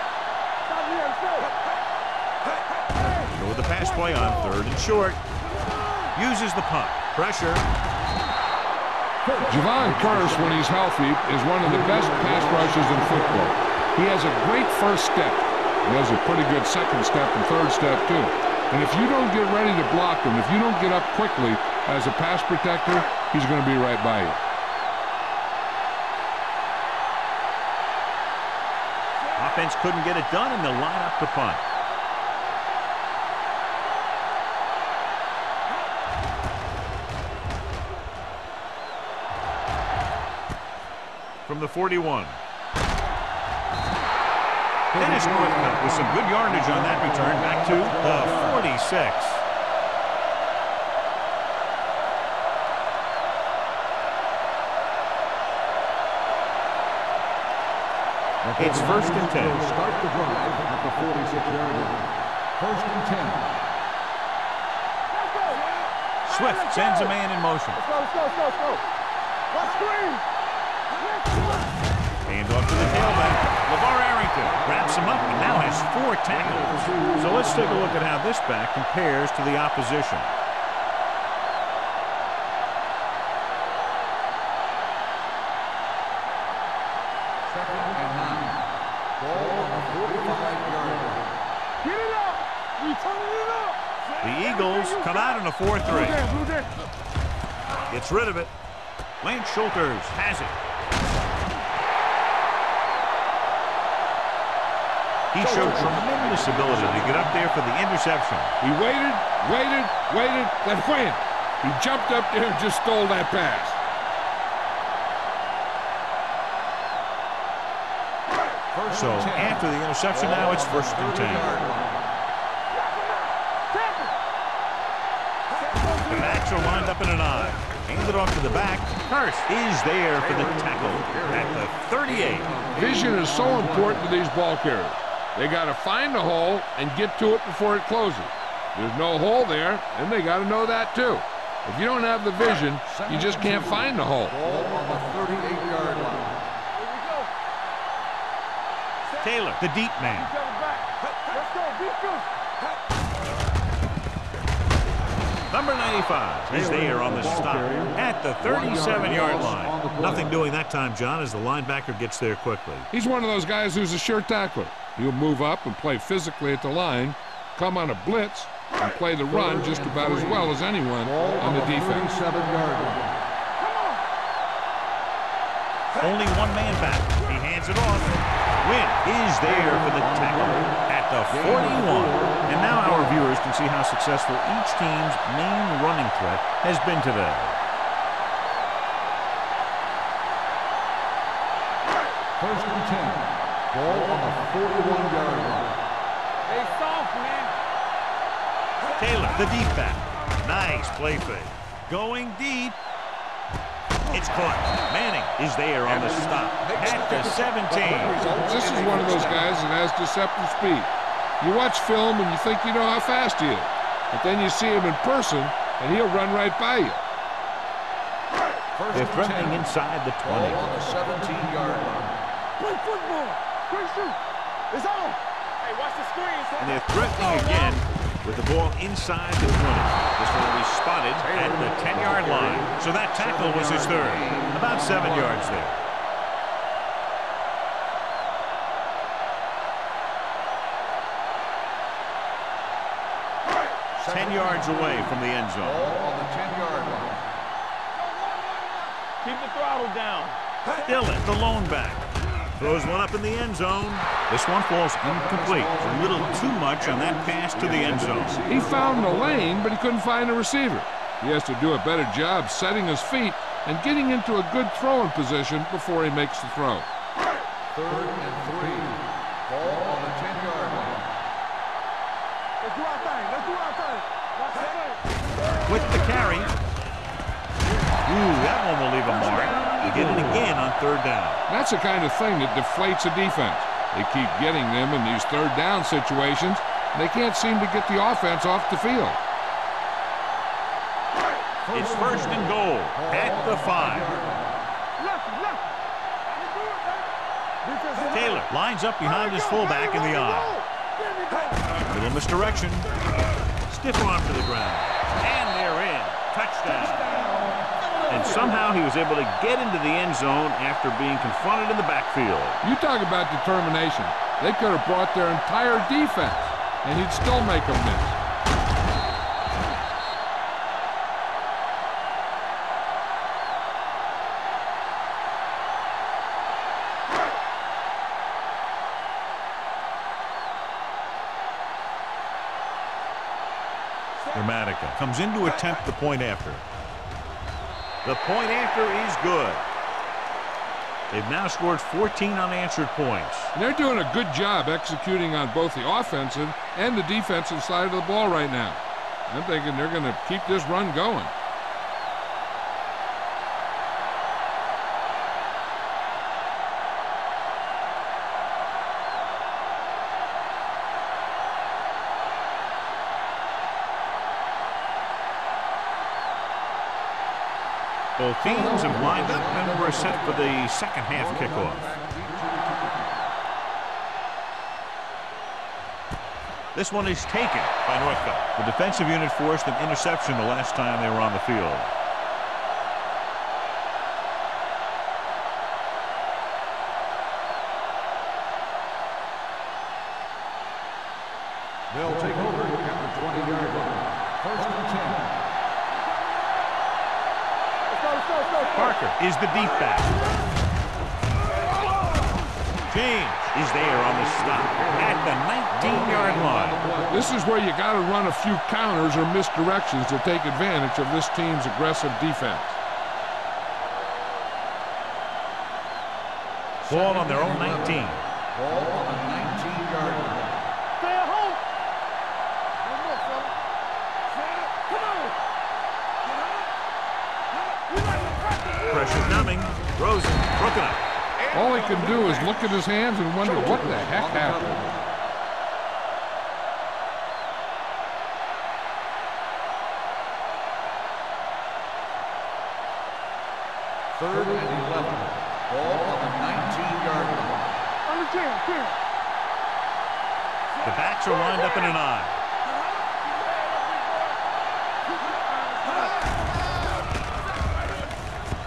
Speaker 4: Stop here and say.
Speaker 1: So with the pass play on third and short. Uses the punt. Pressure.
Speaker 2: Jevon Kearse, when he's healthy, is one of the best pass rushers in football. He has a great first step. He has a pretty good second step and third step, too. And if you don't get ready to block him, if you don't get up quickly as a pass protector, he's going to be right by you.
Speaker 1: Offense couldn't get it done, and they'll line up the punt. 41. Dennis Northcutt with some good yardage on that return back to the 46. It's first and 10.
Speaker 3: Start the drive at the 46-yard line. First and 10.
Speaker 4: Let's go, man.
Speaker 1: Swift sends a man in motion.
Speaker 4: Let's go, let's go, let's go, let's go. Watch screen.
Speaker 1: Off to the tailback. LeVar Arrington wraps him up and now has four tackles. So let's take a look at how this back compares to the opposition.
Speaker 3: The 45-yard line.
Speaker 4: Get it up. We turning it up.
Speaker 1: The Eagles come out in a 4-3.
Speaker 4: Blue down, blue down.
Speaker 1: Gets rid of it. Lance Schulters has it. He showed tremendous ability to get up there for the interception.
Speaker 2: He waited, waited, waited, then wham! He jumped up there and just stole that pass.
Speaker 1: So after the interception now, it's first and 10. The backs are lined up in an eye. Hand it off to the back. Hurst is there for the tackle at the 38.
Speaker 2: Vision is so important to these ball carriers. They got to find the hole and get to it before it closes. There's no hole there, and they got to know that too. If you don't have the vision, you just can't find the hole.
Speaker 3: Ball the 38-yard line.
Speaker 1: Taylor, the deep man.
Speaker 4: Let's go, defense.
Speaker 1: Number 95 is there on the stop at the 37-yard line. Nothing doing that time, John, as the linebacker gets there quickly.
Speaker 2: He's one of those guys who's a sure tackler. He'll move up and play physically at the line, come on a blitz, and play the run just about as well as anyone on the defense.
Speaker 3: 37-yard line.
Speaker 1: Only one man back. He hands it off. Win is there for the tackle at the 41. And now our viewers can see how successful each team's main running threat has been today.
Speaker 3: First and 10. Ball on the 41-yard line.
Speaker 4: Hey, soft, man.
Speaker 1: Taylor, the deep back. Nice play fake. Going deep. It's caught. Manning is there on the stop at the 17.
Speaker 2: This is one of those guys that has deceptive speed. You watch film and you think you know how fast he is, but then you see him in person and he'll run right by you.
Speaker 3: First
Speaker 1: They're threatening
Speaker 3: 10.
Speaker 1: inside the
Speaker 3: Ball
Speaker 1: 20.
Speaker 3: on the 17-yard line.
Speaker 4: Play football. Quick shoot. It's on. Hey, watch the screen.
Speaker 1: And they're threatening again with the ball inside the 20. This one will be spotted at the 10-yard line. So that tackle was his third. About seven yards there. Ten yards away from the end zone.
Speaker 3: On the 10-yard line.
Speaker 5: Keep the throttle down.
Speaker 1: Dillon, the lone back. Throws one up in the end zone. This one falls incomplete. A little too much on that pass to the end zone.
Speaker 2: He found the lane, but he couldn't find a receiver. He has to do a better job setting his feet and getting into a good throwing position before he makes the throw.
Speaker 3: Third and three.
Speaker 1: Third down.
Speaker 2: That's the kind of thing that deflates a defense. They keep getting them in these third down situations. and They can't seem to get the offense off the field.
Speaker 1: It's first and goal at the five.
Speaker 4: Left, left. You do it, man. Defensive
Speaker 1: Taylor lines up behind his fullback in the eye.
Speaker 4: There.
Speaker 1: Little misdirection. Stiff arm to the ground. And they're in. Touchdown. And somehow he was able to get into the end zone after being confronted in the backfield.
Speaker 2: You talk about determination. They could have brought their entire defense, and he'd still make them miss.
Speaker 1: Gramatica comes in to attempt the point after. The point after is good. They've now scored 14 unanswered points.
Speaker 2: And they're doing a good job executing on both the offensive and the defensive side of the ball right now. I'm thinking they're going to keep this run going.
Speaker 1: We're set for the second half kickoff. This one is taken by Northcutt. The defensive unit forced an interception the last time they were on the field.
Speaker 3: They'll take over at the 20-yard line. First and 10.
Speaker 4: Let's go, let's go, let's go.
Speaker 1: Parker is the deep back. James is there on the stop at the 19-yard line.
Speaker 2: This is where you got to run a few counters or misdirections to take advantage of this team's aggressive defense.
Speaker 1: Ball on their own 19.
Speaker 3: Ball on the 19-yard line.
Speaker 4: Stay home. One more, fella. Come on. We like to practice.
Speaker 1: Pressure coming. Rosen broken up.
Speaker 2: All he can do is look at his hands and wonder what the heck happened.
Speaker 3: Third and 11. Ball on the 19-yard line.
Speaker 4: On the 10, 10.
Speaker 1: The backs are lined up in an eye.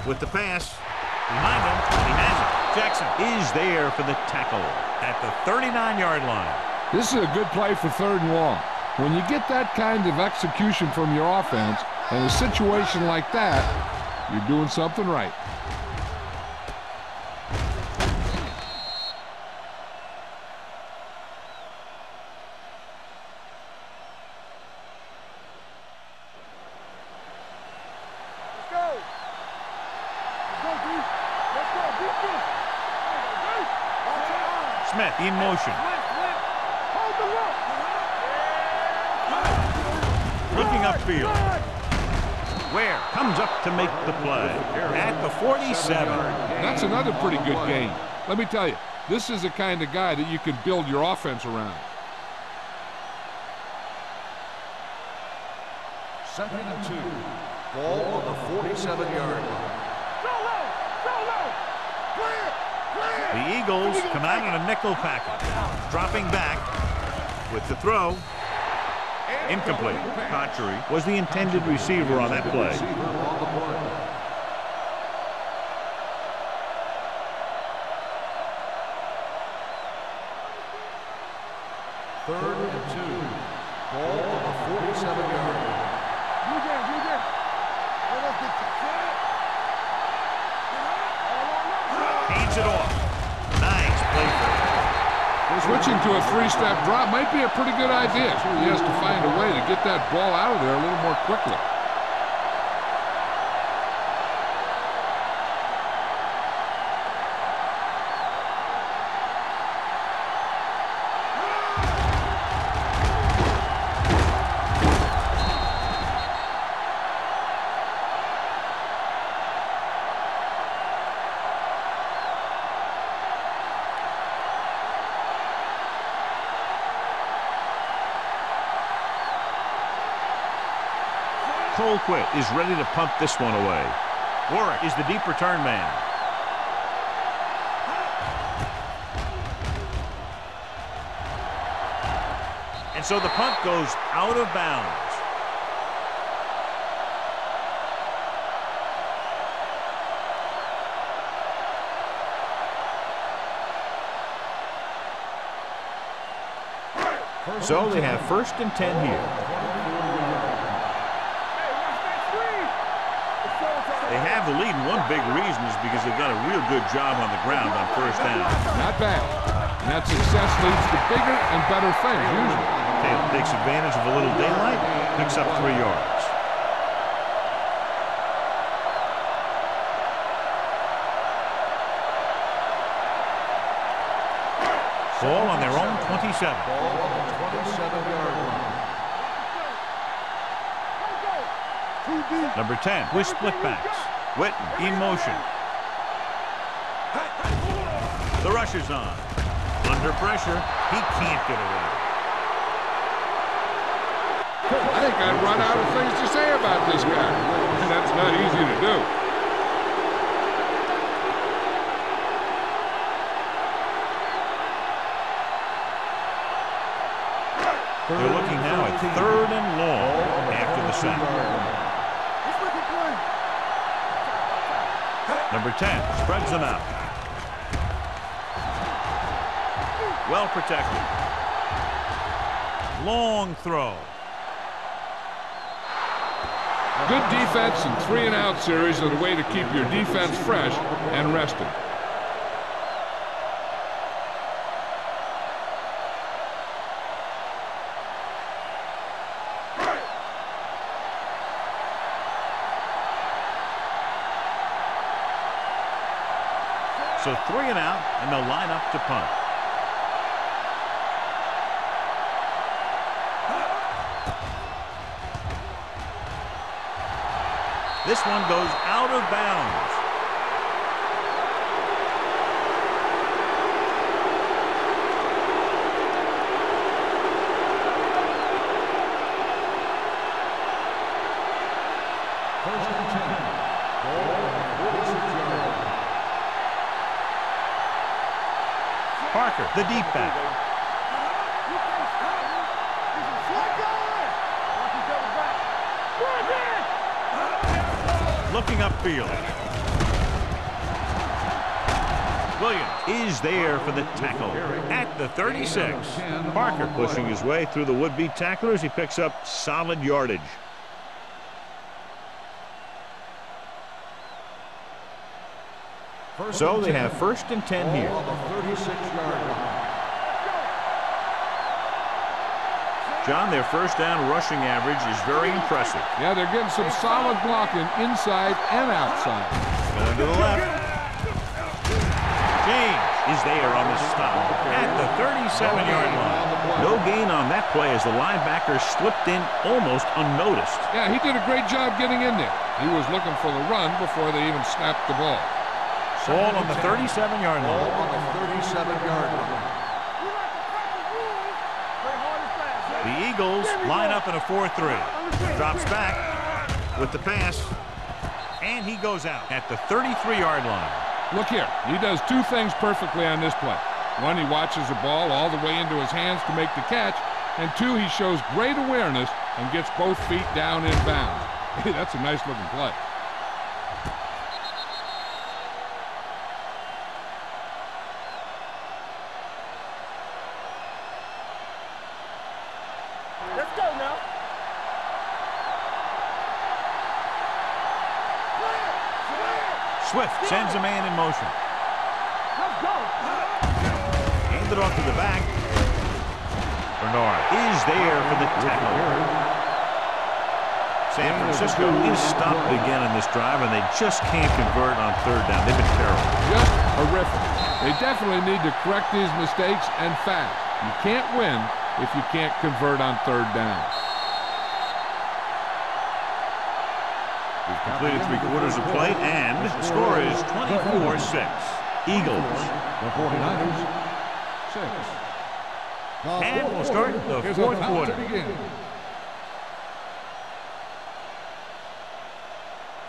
Speaker 1: With the pass. Behind him. He has it. Jackson is there for the tackle at the 39-yard line.
Speaker 2: This is a good play for third and long. When you get that kind of execution from your offense in a situation like that, you're doing something right.
Speaker 4: Let's go. Let's go, D. Let's go. Defense. There you go, D. Watch your eyes.
Speaker 1: Smith in motion.
Speaker 4: Flip, flip. Hold the rope.
Speaker 1: Looking upfield.
Speaker 4: Good.
Speaker 1: Ware comes up to make the play at the 47.
Speaker 2: That's another pretty good game. Let me tell you, this is the kind of guy that you can build your offense around.
Speaker 3: Second and two. Ball on the 47-yard line.
Speaker 4: Go low. Go low. Clear. Clear.
Speaker 1: The Eagles come out in a nickel package. Dropping back with the throw. Incomplete. Cotchery was the intended receiver on that play.
Speaker 2: Three-step drop might be a pretty good idea. He has to find a way to get that ball out of there a little more quickly.
Speaker 1: Is ready to pump this one away. Warwick is the deep return man. And so the punt goes out of bounds. So they have first and 10 here.
Speaker 4: Hey, watch that screen. It's showtime.
Speaker 1: They have the lead, and one big reason is because they've done a real good job on the ground on first down.
Speaker 2: Not bad. And that success leads to bigger and better things, usually.
Speaker 1: Taylor takes advantage of a little daylight, picks up three yards. Ball on their own 27.
Speaker 3: Ball on the 27-yard line.
Speaker 1: Number 10 with split backs. Witten in motion. The rush is on. Under pressure, he can't get away.
Speaker 2: I think I'd run out of things to say about this guy. And that's not easy to do.
Speaker 1: They're looking now at third and long after the sack.
Speaker 4: It's looking clean.
Speaker 1: Number 10 spreads them out. Well protected. Long throw.
Speaker 2: Good defense and three and out series are the way to keep your defense fresh and rested.
Speaker 1: Three and out, and they'll line up to punt. This one goes out of bounds.
Speaker 3: The
Speaker 1: deep back. Looking upfield. Williams is there for the tackle at the 36. Parker pushing his way through the would-be tacklers. He picks up solid yardage. So they have first and 10
Speaker 3: Ball
Speaker 1: here. John, their first down rushing average is very impressive.
Speaker 2: Yeah, they're getting some solid blocking inside and outside.
Speaker 1: Going to the left. James is there on the stop at the 37-yard line. No gain on that play as the linebacker slipped in almost unnoticed.
Speaker 2: Yeah, he did a great job getting in there. He was looking for the run before they even snapped the ball.
Speaker 1: Ball on the 37-yard
Speaker 3: Ball on the 37 yard line.
Speaker 1: The Eagles line up in a 4-3. Drops back with the pass, and he goes out at the 33-yard line.
Speaker 2: Look here, he does two things perfectly on this play. One, he watches the ball all the way into his hands to make the catch, and two, he shows great awareness and gets both feet down in bounds. Hey, that's a nice looking play. Correct these mistakes and fast. You can't win if you can't convert on third down.
Speaker 1: We've completed three quarters of play, and the score is 24-6. Eagles.
Speaker 3: The 49ers, six.
Speaker 1: And we'll start the fourth quarter.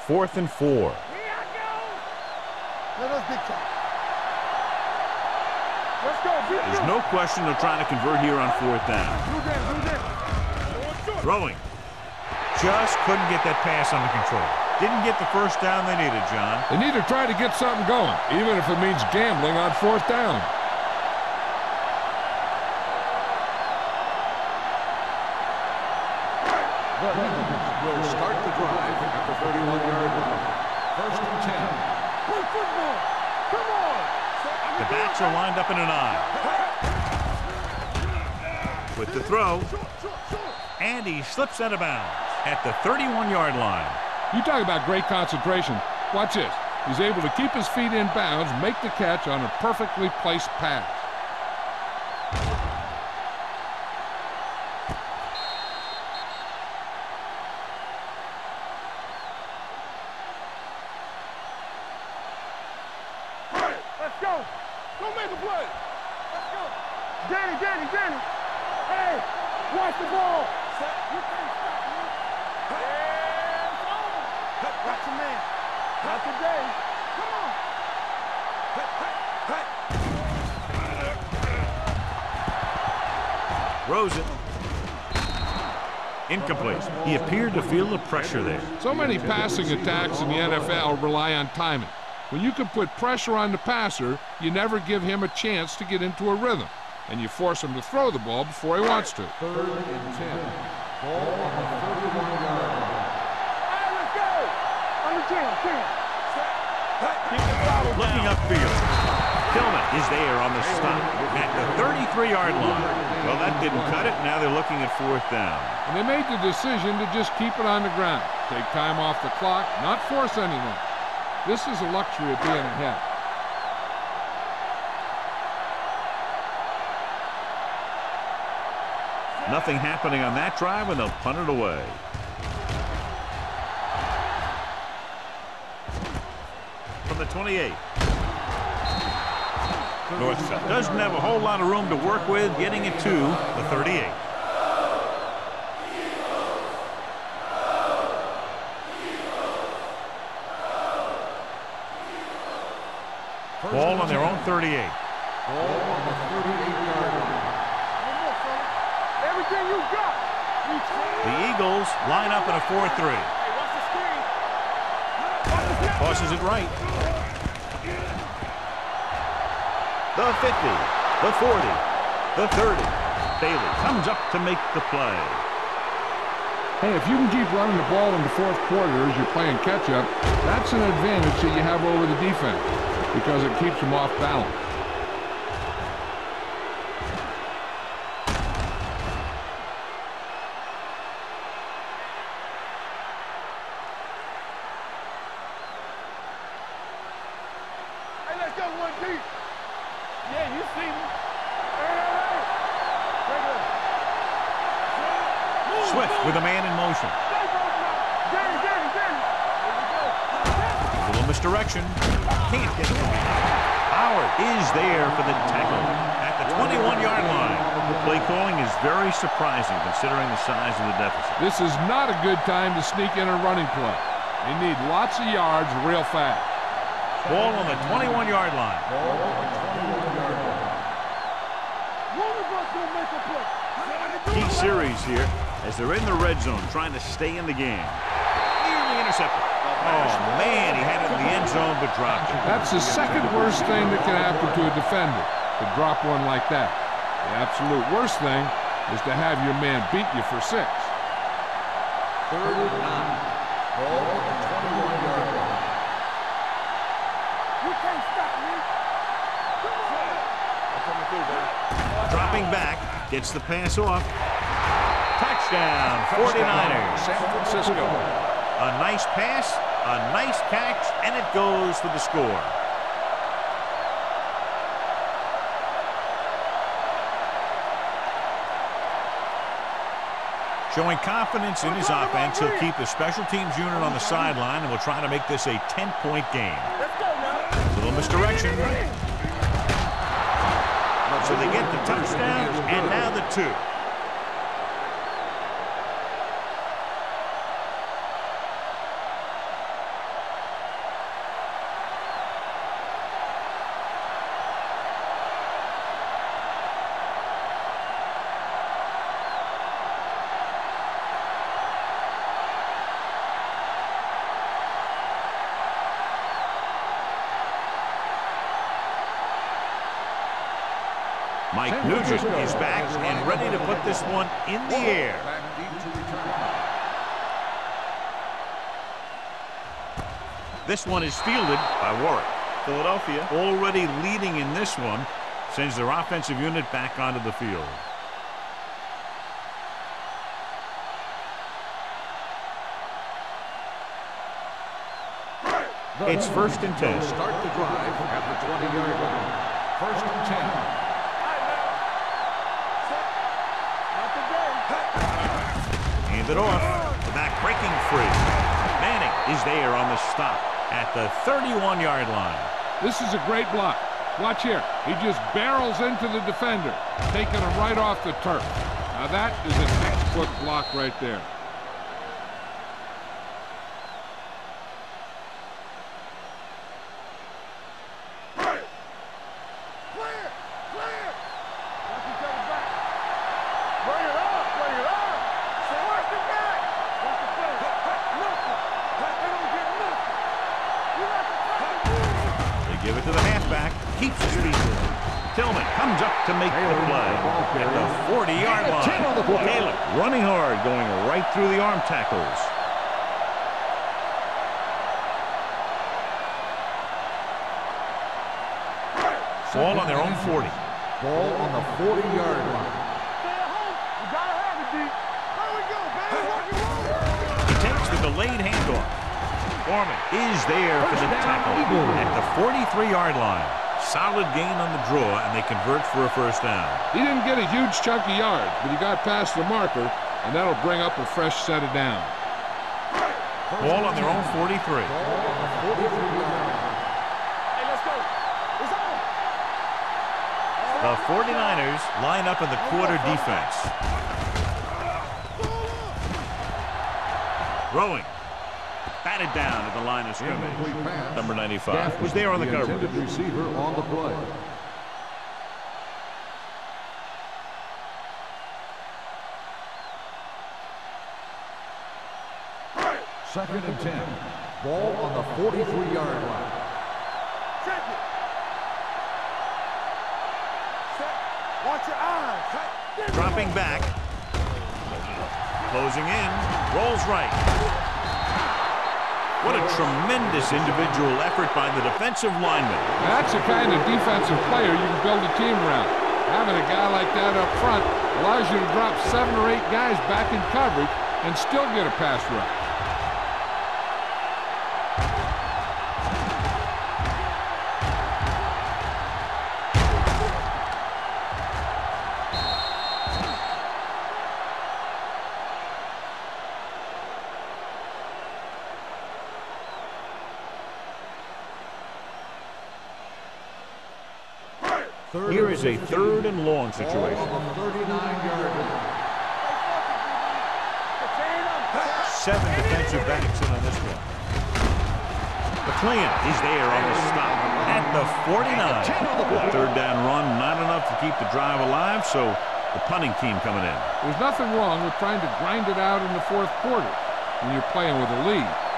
Speaker 1: Fourth and four.
Speaker 4: Here I go. Let us big
Speaker 1: There's no question they're trying to convert here on fourth down.
Speaker 4: Do this. Do this.
Speaker 1: Throwing. Just couldn't get that pass under control. Didn't get the first down they needed, John.
Speaker 2: They need to try to get something going, even if it means gambling on fourth down.
Speaker 3: The Eagles will start the drive at the 31 yard line. First and 10.
Speaker 4: Play football. Come on.
Speaker 1: The backs are lined up in an eye. With the throw, and he slips out of bounds at the 31-yard line.
Speaker 2: You talk about great concentration. Watch this. He's able to keep his feet in bounds, make the catch on a perfectly placed pass.
Speaker 4: Let's go. Don't make a play. Let's go. Danny, Danny, Danny. Hey, watch the ball. You can't stop me. Yeah, it's over. Watch your man. Not today. Come on.
Speaker 1: Rosen. Incomplete. He appeared to feel the pressure there.
Speaker 2: So many passing attacks in the NFL rely on timing. When you can put pressure on the passer, you never give him a chance to get into a rhythm, and you force him to throw the ball before he wants to.
Speaker 3: Third and 10. Ball on the 31 yard line.
Speaker 4: Hey, let's go. On the jam, jam. Keep the throttle
Speaker 1: Looking upfield. Tillman is there on the stop at the 33-yard line. Well, that didn't cut it. Now they're looking at fourth down.
Speaker 2: And they made the decision to just keep it on the ground, take time off the clock, not force anything. This is a luxury of being ahead.
Speaker 1: Nothing happening on that drive, and they'll punt it away. From the 28.
Speaker 6: North side.
Speaker 1: Doesn't have a whole lot of room to work with, getting it to the 38. Ball on their own 38.
Speaker 3: Ball on the 38-yard line.
Speaker 4: Everything you got.
Speaker 1: The Eagles line up in a 4-3.
Speaker 4: Hey, watch the screen. Watch the.
Speaker 1: Tosses it right. The 50, the 40, the 30. Bailey comes up to make the play.
Speaker 2: Hey, if you can keep running the ball in the fourth quarter as you're playing catch-up, that's an advantage that you have over the defense because it keeps them off balance.
Speaker 1: Swift with a man in motion. A little misdirection. Can't get it. Howard is there for the tackle at the 21-yard line. The play calling is very surprising considering the size of the deficit.
Speaker 2: This is not a good time to sneak in a running play. They need lots of yards real fast.
Speaker 1: Ball on the 21-yard line.
Speaker 4: One of us gonna make a play.
Speaker 1: Key series here as they're in the red zone trying to stay in the game. Nearly intercepted. Oh, man, he had it in the end zone but dropped it.
Speaker 2: That's the second worst thing that can happen to a defender, to drop one like that. The absolute worst thing is to have your man beat you for six.
Speaker 3: Third and nine. Ball on the 21-yard line.
Speaker 4: You can't stop me. Come on.
Speaker 5: Coming through, baby.
Speaker 1: Dropping back, gets the pass off. Touchdown, 49ers.
Speaker 6: San Francisco.
Speaker 1: A nice pass, a nice catch, and it goes for the score. Showing confidence in his offense, he'll keep the special teams unit on the sideline and will try to make this a 10-point game.
Speaker 4: Let's go now.
Speaker 1: Little misdirection. So they get the touchdown and now the two. One in the air.
Speaker 3: Back deep to return.
Speaker 1: This one is fielded by Warwick.
Speaker 5: Philadelphia.
Speaker 1: Already leading in this one, sends their offensive unit back onto the field. It's first and 10.
Speaker 3: Start the drive at the 20-yard line. First and 10.
Speaker 1: It off. The back breaking free. Manning is there on the stop at the 31-yard line.
Speaker 2: This is a great block. Watch here. He just barrels into the defender, taking him right off the turf. Now that is a textbook block right there.
Speaker 1: 40-yard line. He takes the delayed handoff. Foreman is there for the tackle at the 43-yard line. Solid gain on the draw, and they convert for a first down.
Speaker 2: He didn't get a huge chunk of yards, but he got past the marker, and that'll bring up a fresh set of downs.
Speaker 1: Ball on their own 43. 49ers line up in the quarter defense. Throwing. Batted down at the line of scrimmage.
Speaker 6: Number 95.
Speaker 1: Was there on the coverage.
Speaker 3: intended receiver on the play. Second and 10. Ball on the 43-yard line.
Speaker 1: Dropping back. Closing in. Rolls right. What a tremendous individual effort by the defensive lineman.
Speaker 2: That's the kind of defensive player you can build a team around. Having a guy like that up front allows you to drop seven or eight guys back in coverage and still get a pass rush.
Speaker 1: A third and long situation.
Speaker 3: 39-yard line.
Speaker 1: Seven defensive backs in on this one. McLean he's there on the stop at the 49. The third down run, not enough to keep the drive alive, so the punting team coming in.
Speaker 2: There's nothing wrong with trying to grind it out in the fourth quarter when you're playing with a lead.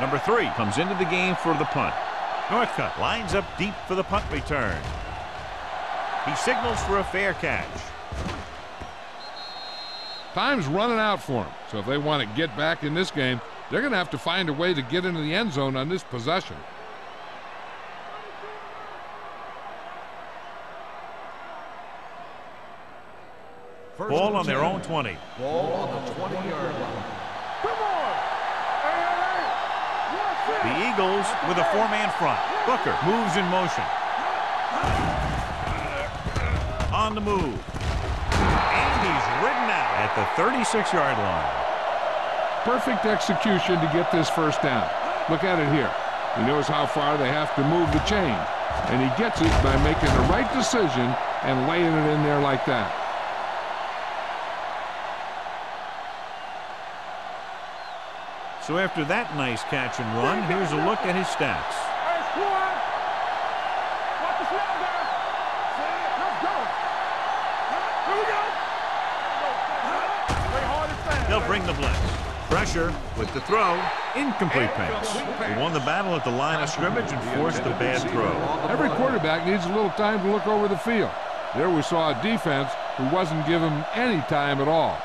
Speaker 1: Number three comes into the game for the punt. Northcutt lines up deep for the punt return. He signals for a fair catch.
Speaker 2: Time's running out for them, so if they want to get back in this game, they're going to have to find a way to get into the end zone on this possession.
Speaker 3: First
Speaker 1: Ball
Speaker 3: and
Speaker 1: on their own 20.
Speaker 3: Ball on the 20-yard line.
Speaker 4: Come on. Hey, hey, hey. Watch it.
Speaker 1: The Eagles with a four-man front. Booker moves in motion. On the move. And he's ridden out at the 36-yard line.
Speaker 2: Perfect execution to get this first down. Look at it here. He knows how far they have to move the chain, and he gets it by making the right decision and laying it in there like that.
Speaker 1: So after that nice catch and run, here's a look at his stats.
Speaker 4: Hey, squad. Watch the snap down. Let's go. Here we go. Play hard and fast.
Speaker 1: They'll bring the blitz. Pressure with the throw. Incomplete pass. He won the battle at the line of scrimmage and forced the bad throw.
Speaker 2: Every quarterback needs a little time to look over the field. There we saw a defense who wasn't given any time at all.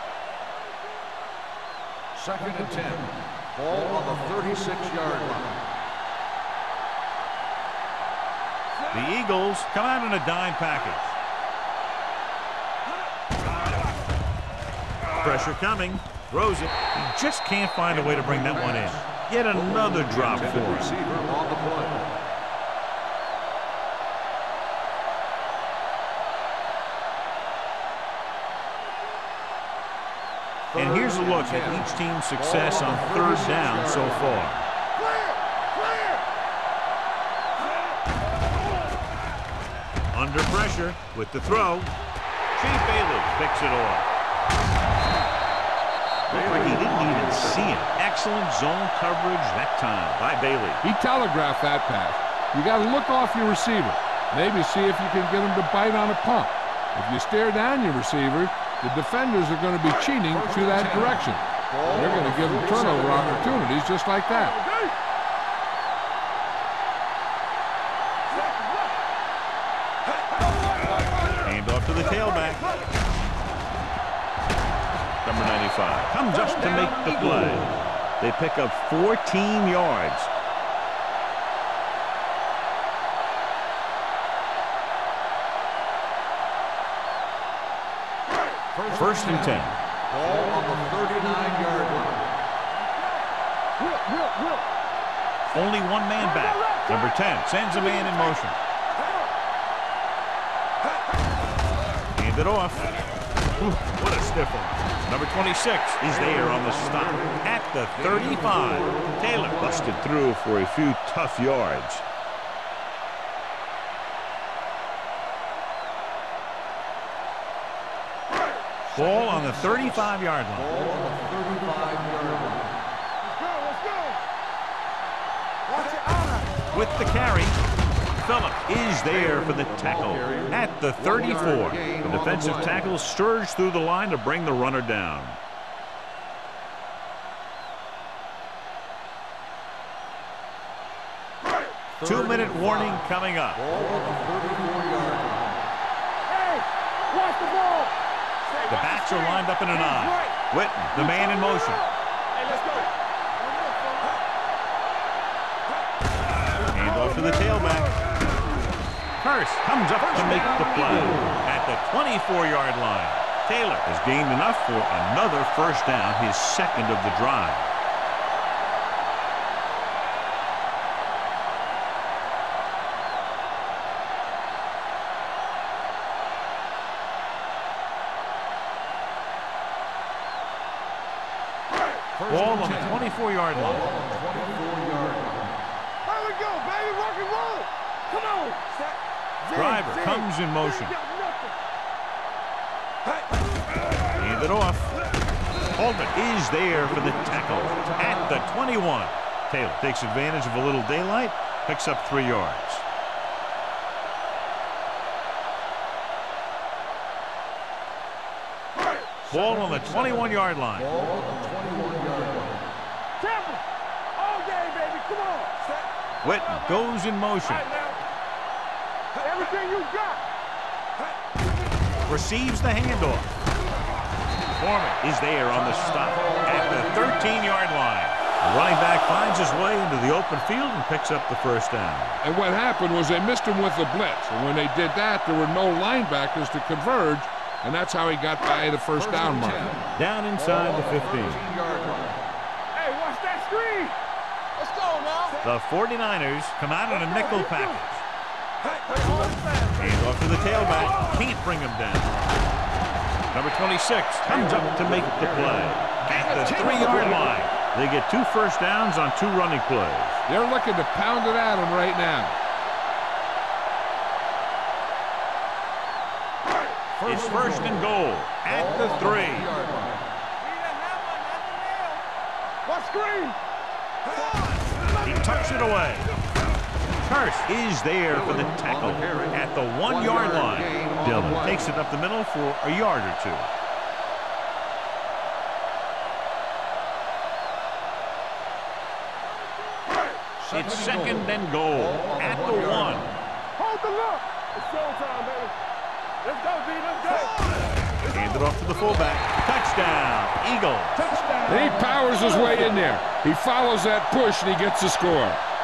Speaker 3: Second and 10. Ball on the 36-yard line.
Speaker 1: The Eagles come out in a dime package. Pressure coming. Throws it. He just can't find a way to bring that one in. Yet another drop for him. And here's a look at each team's success on third down so far. Under pressure with the throw. Chief Bailey picks it off. He didn't even see it. Excellent zone coverage that time by Bailey.
Speaker 2: He telegraphed that pass. You got to look off your receiver. Maybe see if you can get him to bite on a pump. If you stare down your receiver, the defenders are going to be cheating to that direction. They're going to give them turnover opportunities just like that.
Speaker 4: Okay.
Speaker 1: Hand off to the tailback. Number 95 comes up to make the play. They pick up 14 yards. First and 10.
Speaker 3: Ball on the 39-yard line.
Speaker 1: Only one man back. Number 10 sends a man in motion. Hand it off. What a stiff one. Number 26 is there on the stop at the 35. Taylor
Speaker 6: Busted through for a few tough yards.
Speaker 1: Ball on the 35-yard line.
Speaker 3: Ball on the 35-yard line.
Speaker 4: Let's go, let's go. Watch it out.
Speaker 1: With the carry, Phillip is there for the tackle at the 34. The defensive tackle surged through the line to bring the runner down. Two-minute warning coming up.
Speaker 3: Ball on the 34-yard line.
Speaker 4: Hey, watch the ball.
Speaker 1: The backs are lined up in an eye. Witten, the man in motion.
Speaker 4: Hey, let's go.
Speaker 1: Hand off to the tailback. Kearse comes up to make the play at the 24-yard line. Taylor has gained enough for another first down, his second of the drive. Ball on the 24-yard line.
Speaker 3: 24-yard line.
Speaker 4: Here we go, baby. Rock and roll. Come on. Zig,
Speaker 1: Driver
Speaker 4: zig.
Speaker 1: comes in motion.
Speaker 4: Zig.
Speaker 1: Hand it off. Holman is there for the tackle at the 21. Taylor takes advantage of a little daylight, picks up three yards. Ball on the 21-yard line.
Speaker 3: Ball on the 21-yard line.
Speaker 4: Tampa. All day, baby. Come on.
Speaker 1: Witten goes in motion,
Speaker 4: Everything you got.
Speaker 1: receives the handoff. Foreman is there on the stop at the 13-yard line. The running back finds his way into the open field and picks up the first down.
Speaker 2: And what happened was they missed him with the blitz. And when they did that, there were no linebackers to converge, and that's how he got by the first down mark.
Speaker 1: Down inside the 15.
Speaker 3: 13-yard line.
Speaker 4: Hey, watch that screen. Let's go now.
Speaker 1: The 49ers come out in a nickel package.
Speaker 4: Hey, hold it fast.
Speaker 1: Hand off to the tailback. Can't bring him down. Number 26 comes up to make the play. At the three-yard line. They get two first downs on two running plays.
Speaker 2: They're looking to pound it at him right now.
Speaker 1: It's first and goal at the three.
Speaker 3: 30-yard line.
Speaker 4: What screen?
Speaker 1: He tucks it away. Kearse is there for the tackle at the one-yard line. Dillon takes it up the middle for a yard or two. It's second and goal at the one.
Speaker 4: Hold the look. It's showtime, baby. Let's go, D. Let's go.
Speaker 1: Hand it off to the fullback. Touchdown, Eagle.
Speaker 2: And he powers his way in there. He follows that push, and he gets the score.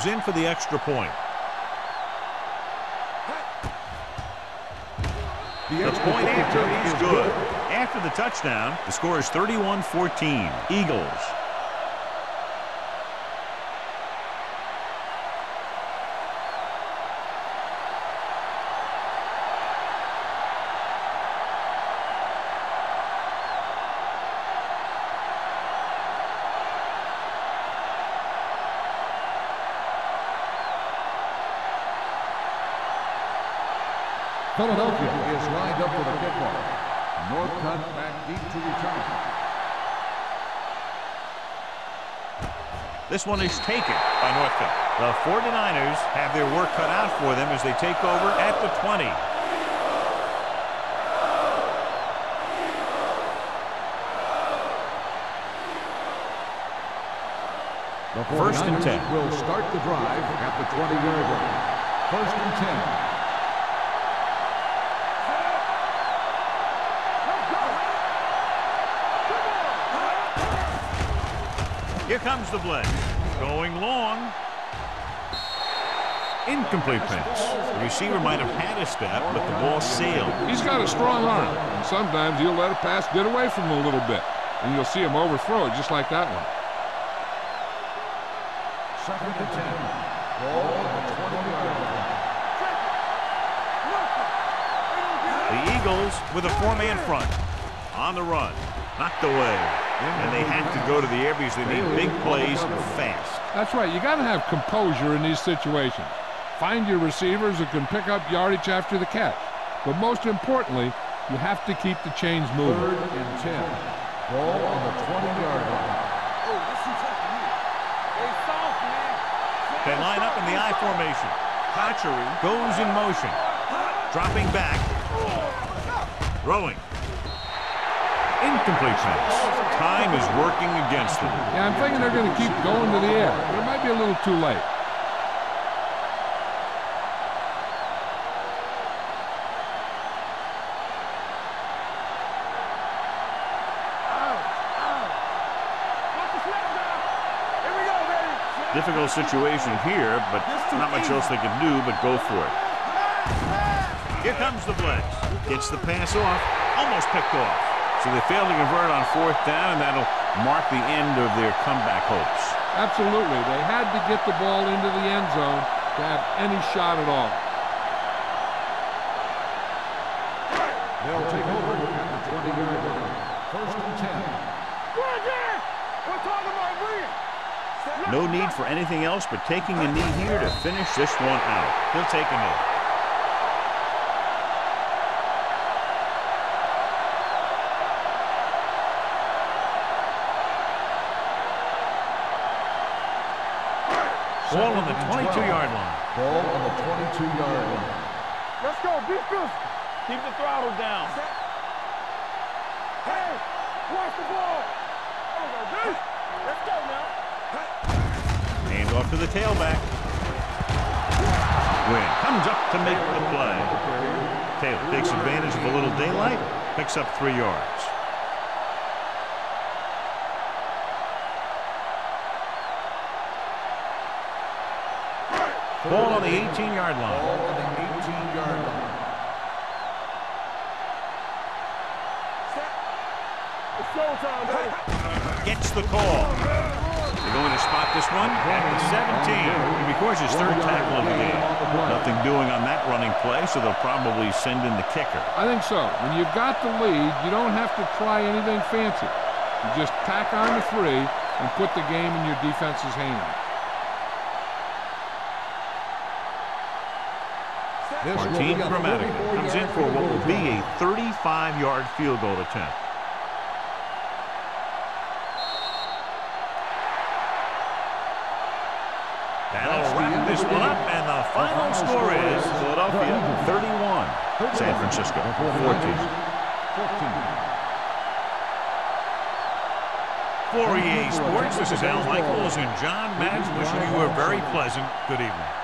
Speaker 1: Comes in for the extra point. The point after is good. After the touchdown, the score is 31-14. Eagles. This one is taken by Northcutt. The 49ers have their work cut out for them as they take over at the 20.
Speaker 3: The
Speaker 1: First and 10.
Speaker 3: will start the drive at the 20-yard line. First and 10.
Speaker 1: Here comes the blitz. Going long. Incomplete pass. The receiver might have had a step, but the ball sailed.
Speaker 2: He's got a strong arm, and sometimes he'll let a pass get away from him a little bit. And you'll see him overthrow it just like that one.
Speaker 3: Second and 10. Ball on the 20-yard line.
Speaker 1: The Eagles with a four-man front. On the run. Knocked away. And they have to go to the air because they need big plays fast.
Speaker 2: That's right. You got to have composure in these situations. Find your receivers who can pick up yardage after the catch. But most importantly, you have to keep the chains moving.
Speaker 3: Third and 10. Ball on the 20-yard line.
Speaker 1: They line up in the I formation. Hatchery goes in motion. Dropping back. Throwing. Incomplete pass. Time is working against them.
Speaker 2: Yeah, I'm thinking they're going to keep going to the air, but it might be a little too late.
Speaker 1: Difficult situation here, but not much else they can do but go for it. Here comes the blitz. Gets the pass off. Almost picked off. So they fail to convert on fourth down, and that'll mark the end of their comeback hopes.
Speaker 2: Absolutely. They had to get the ball into the end zone to have any shot at all.
Speaker 3: They'll take over at the 20-yard line. First and 10.
Speaker 1: No need for anything else but taking a knee here to finish this one out. He'll take a knee. Ball on the 22-yard line.
Speaker 4: Let's go. Be physical.
Speaker 5: Keep the throttle down.
Speaker 4: Hey, watch the ball. There we go, dude. Let's go now.
Speaker 1: Hand off to the tailback. Win comes up to make the play. Taylor takes advantage of a little daylight, picks up three yards. Ball on the 18-yard line.
Speaker 3: Ball on the 18-yard line.
Speaker 4: It's.
Speaker 1: Gets the call. They're going to spot this one at the 17. He records his third tackle of the game. Nothing doing on that running play, so they'll probably send in the kicker.
Speaker 2: I think so. When you've got the lead, you don't have to try anything fancy. You just tack on the three and put the game in your defense's hands.
Speaker 3: This will
Speaker 1: Martin Gramatica comes in for what will be a 35-yard field goal attempt. That'll wrap this one up, and the final score is Philadelphia 31, San Francisco 14.
Speaker 3: 14.
Speaker 1: For EA Sports, this is Al Michaels and John Madden wishing you a very pleasant good evening.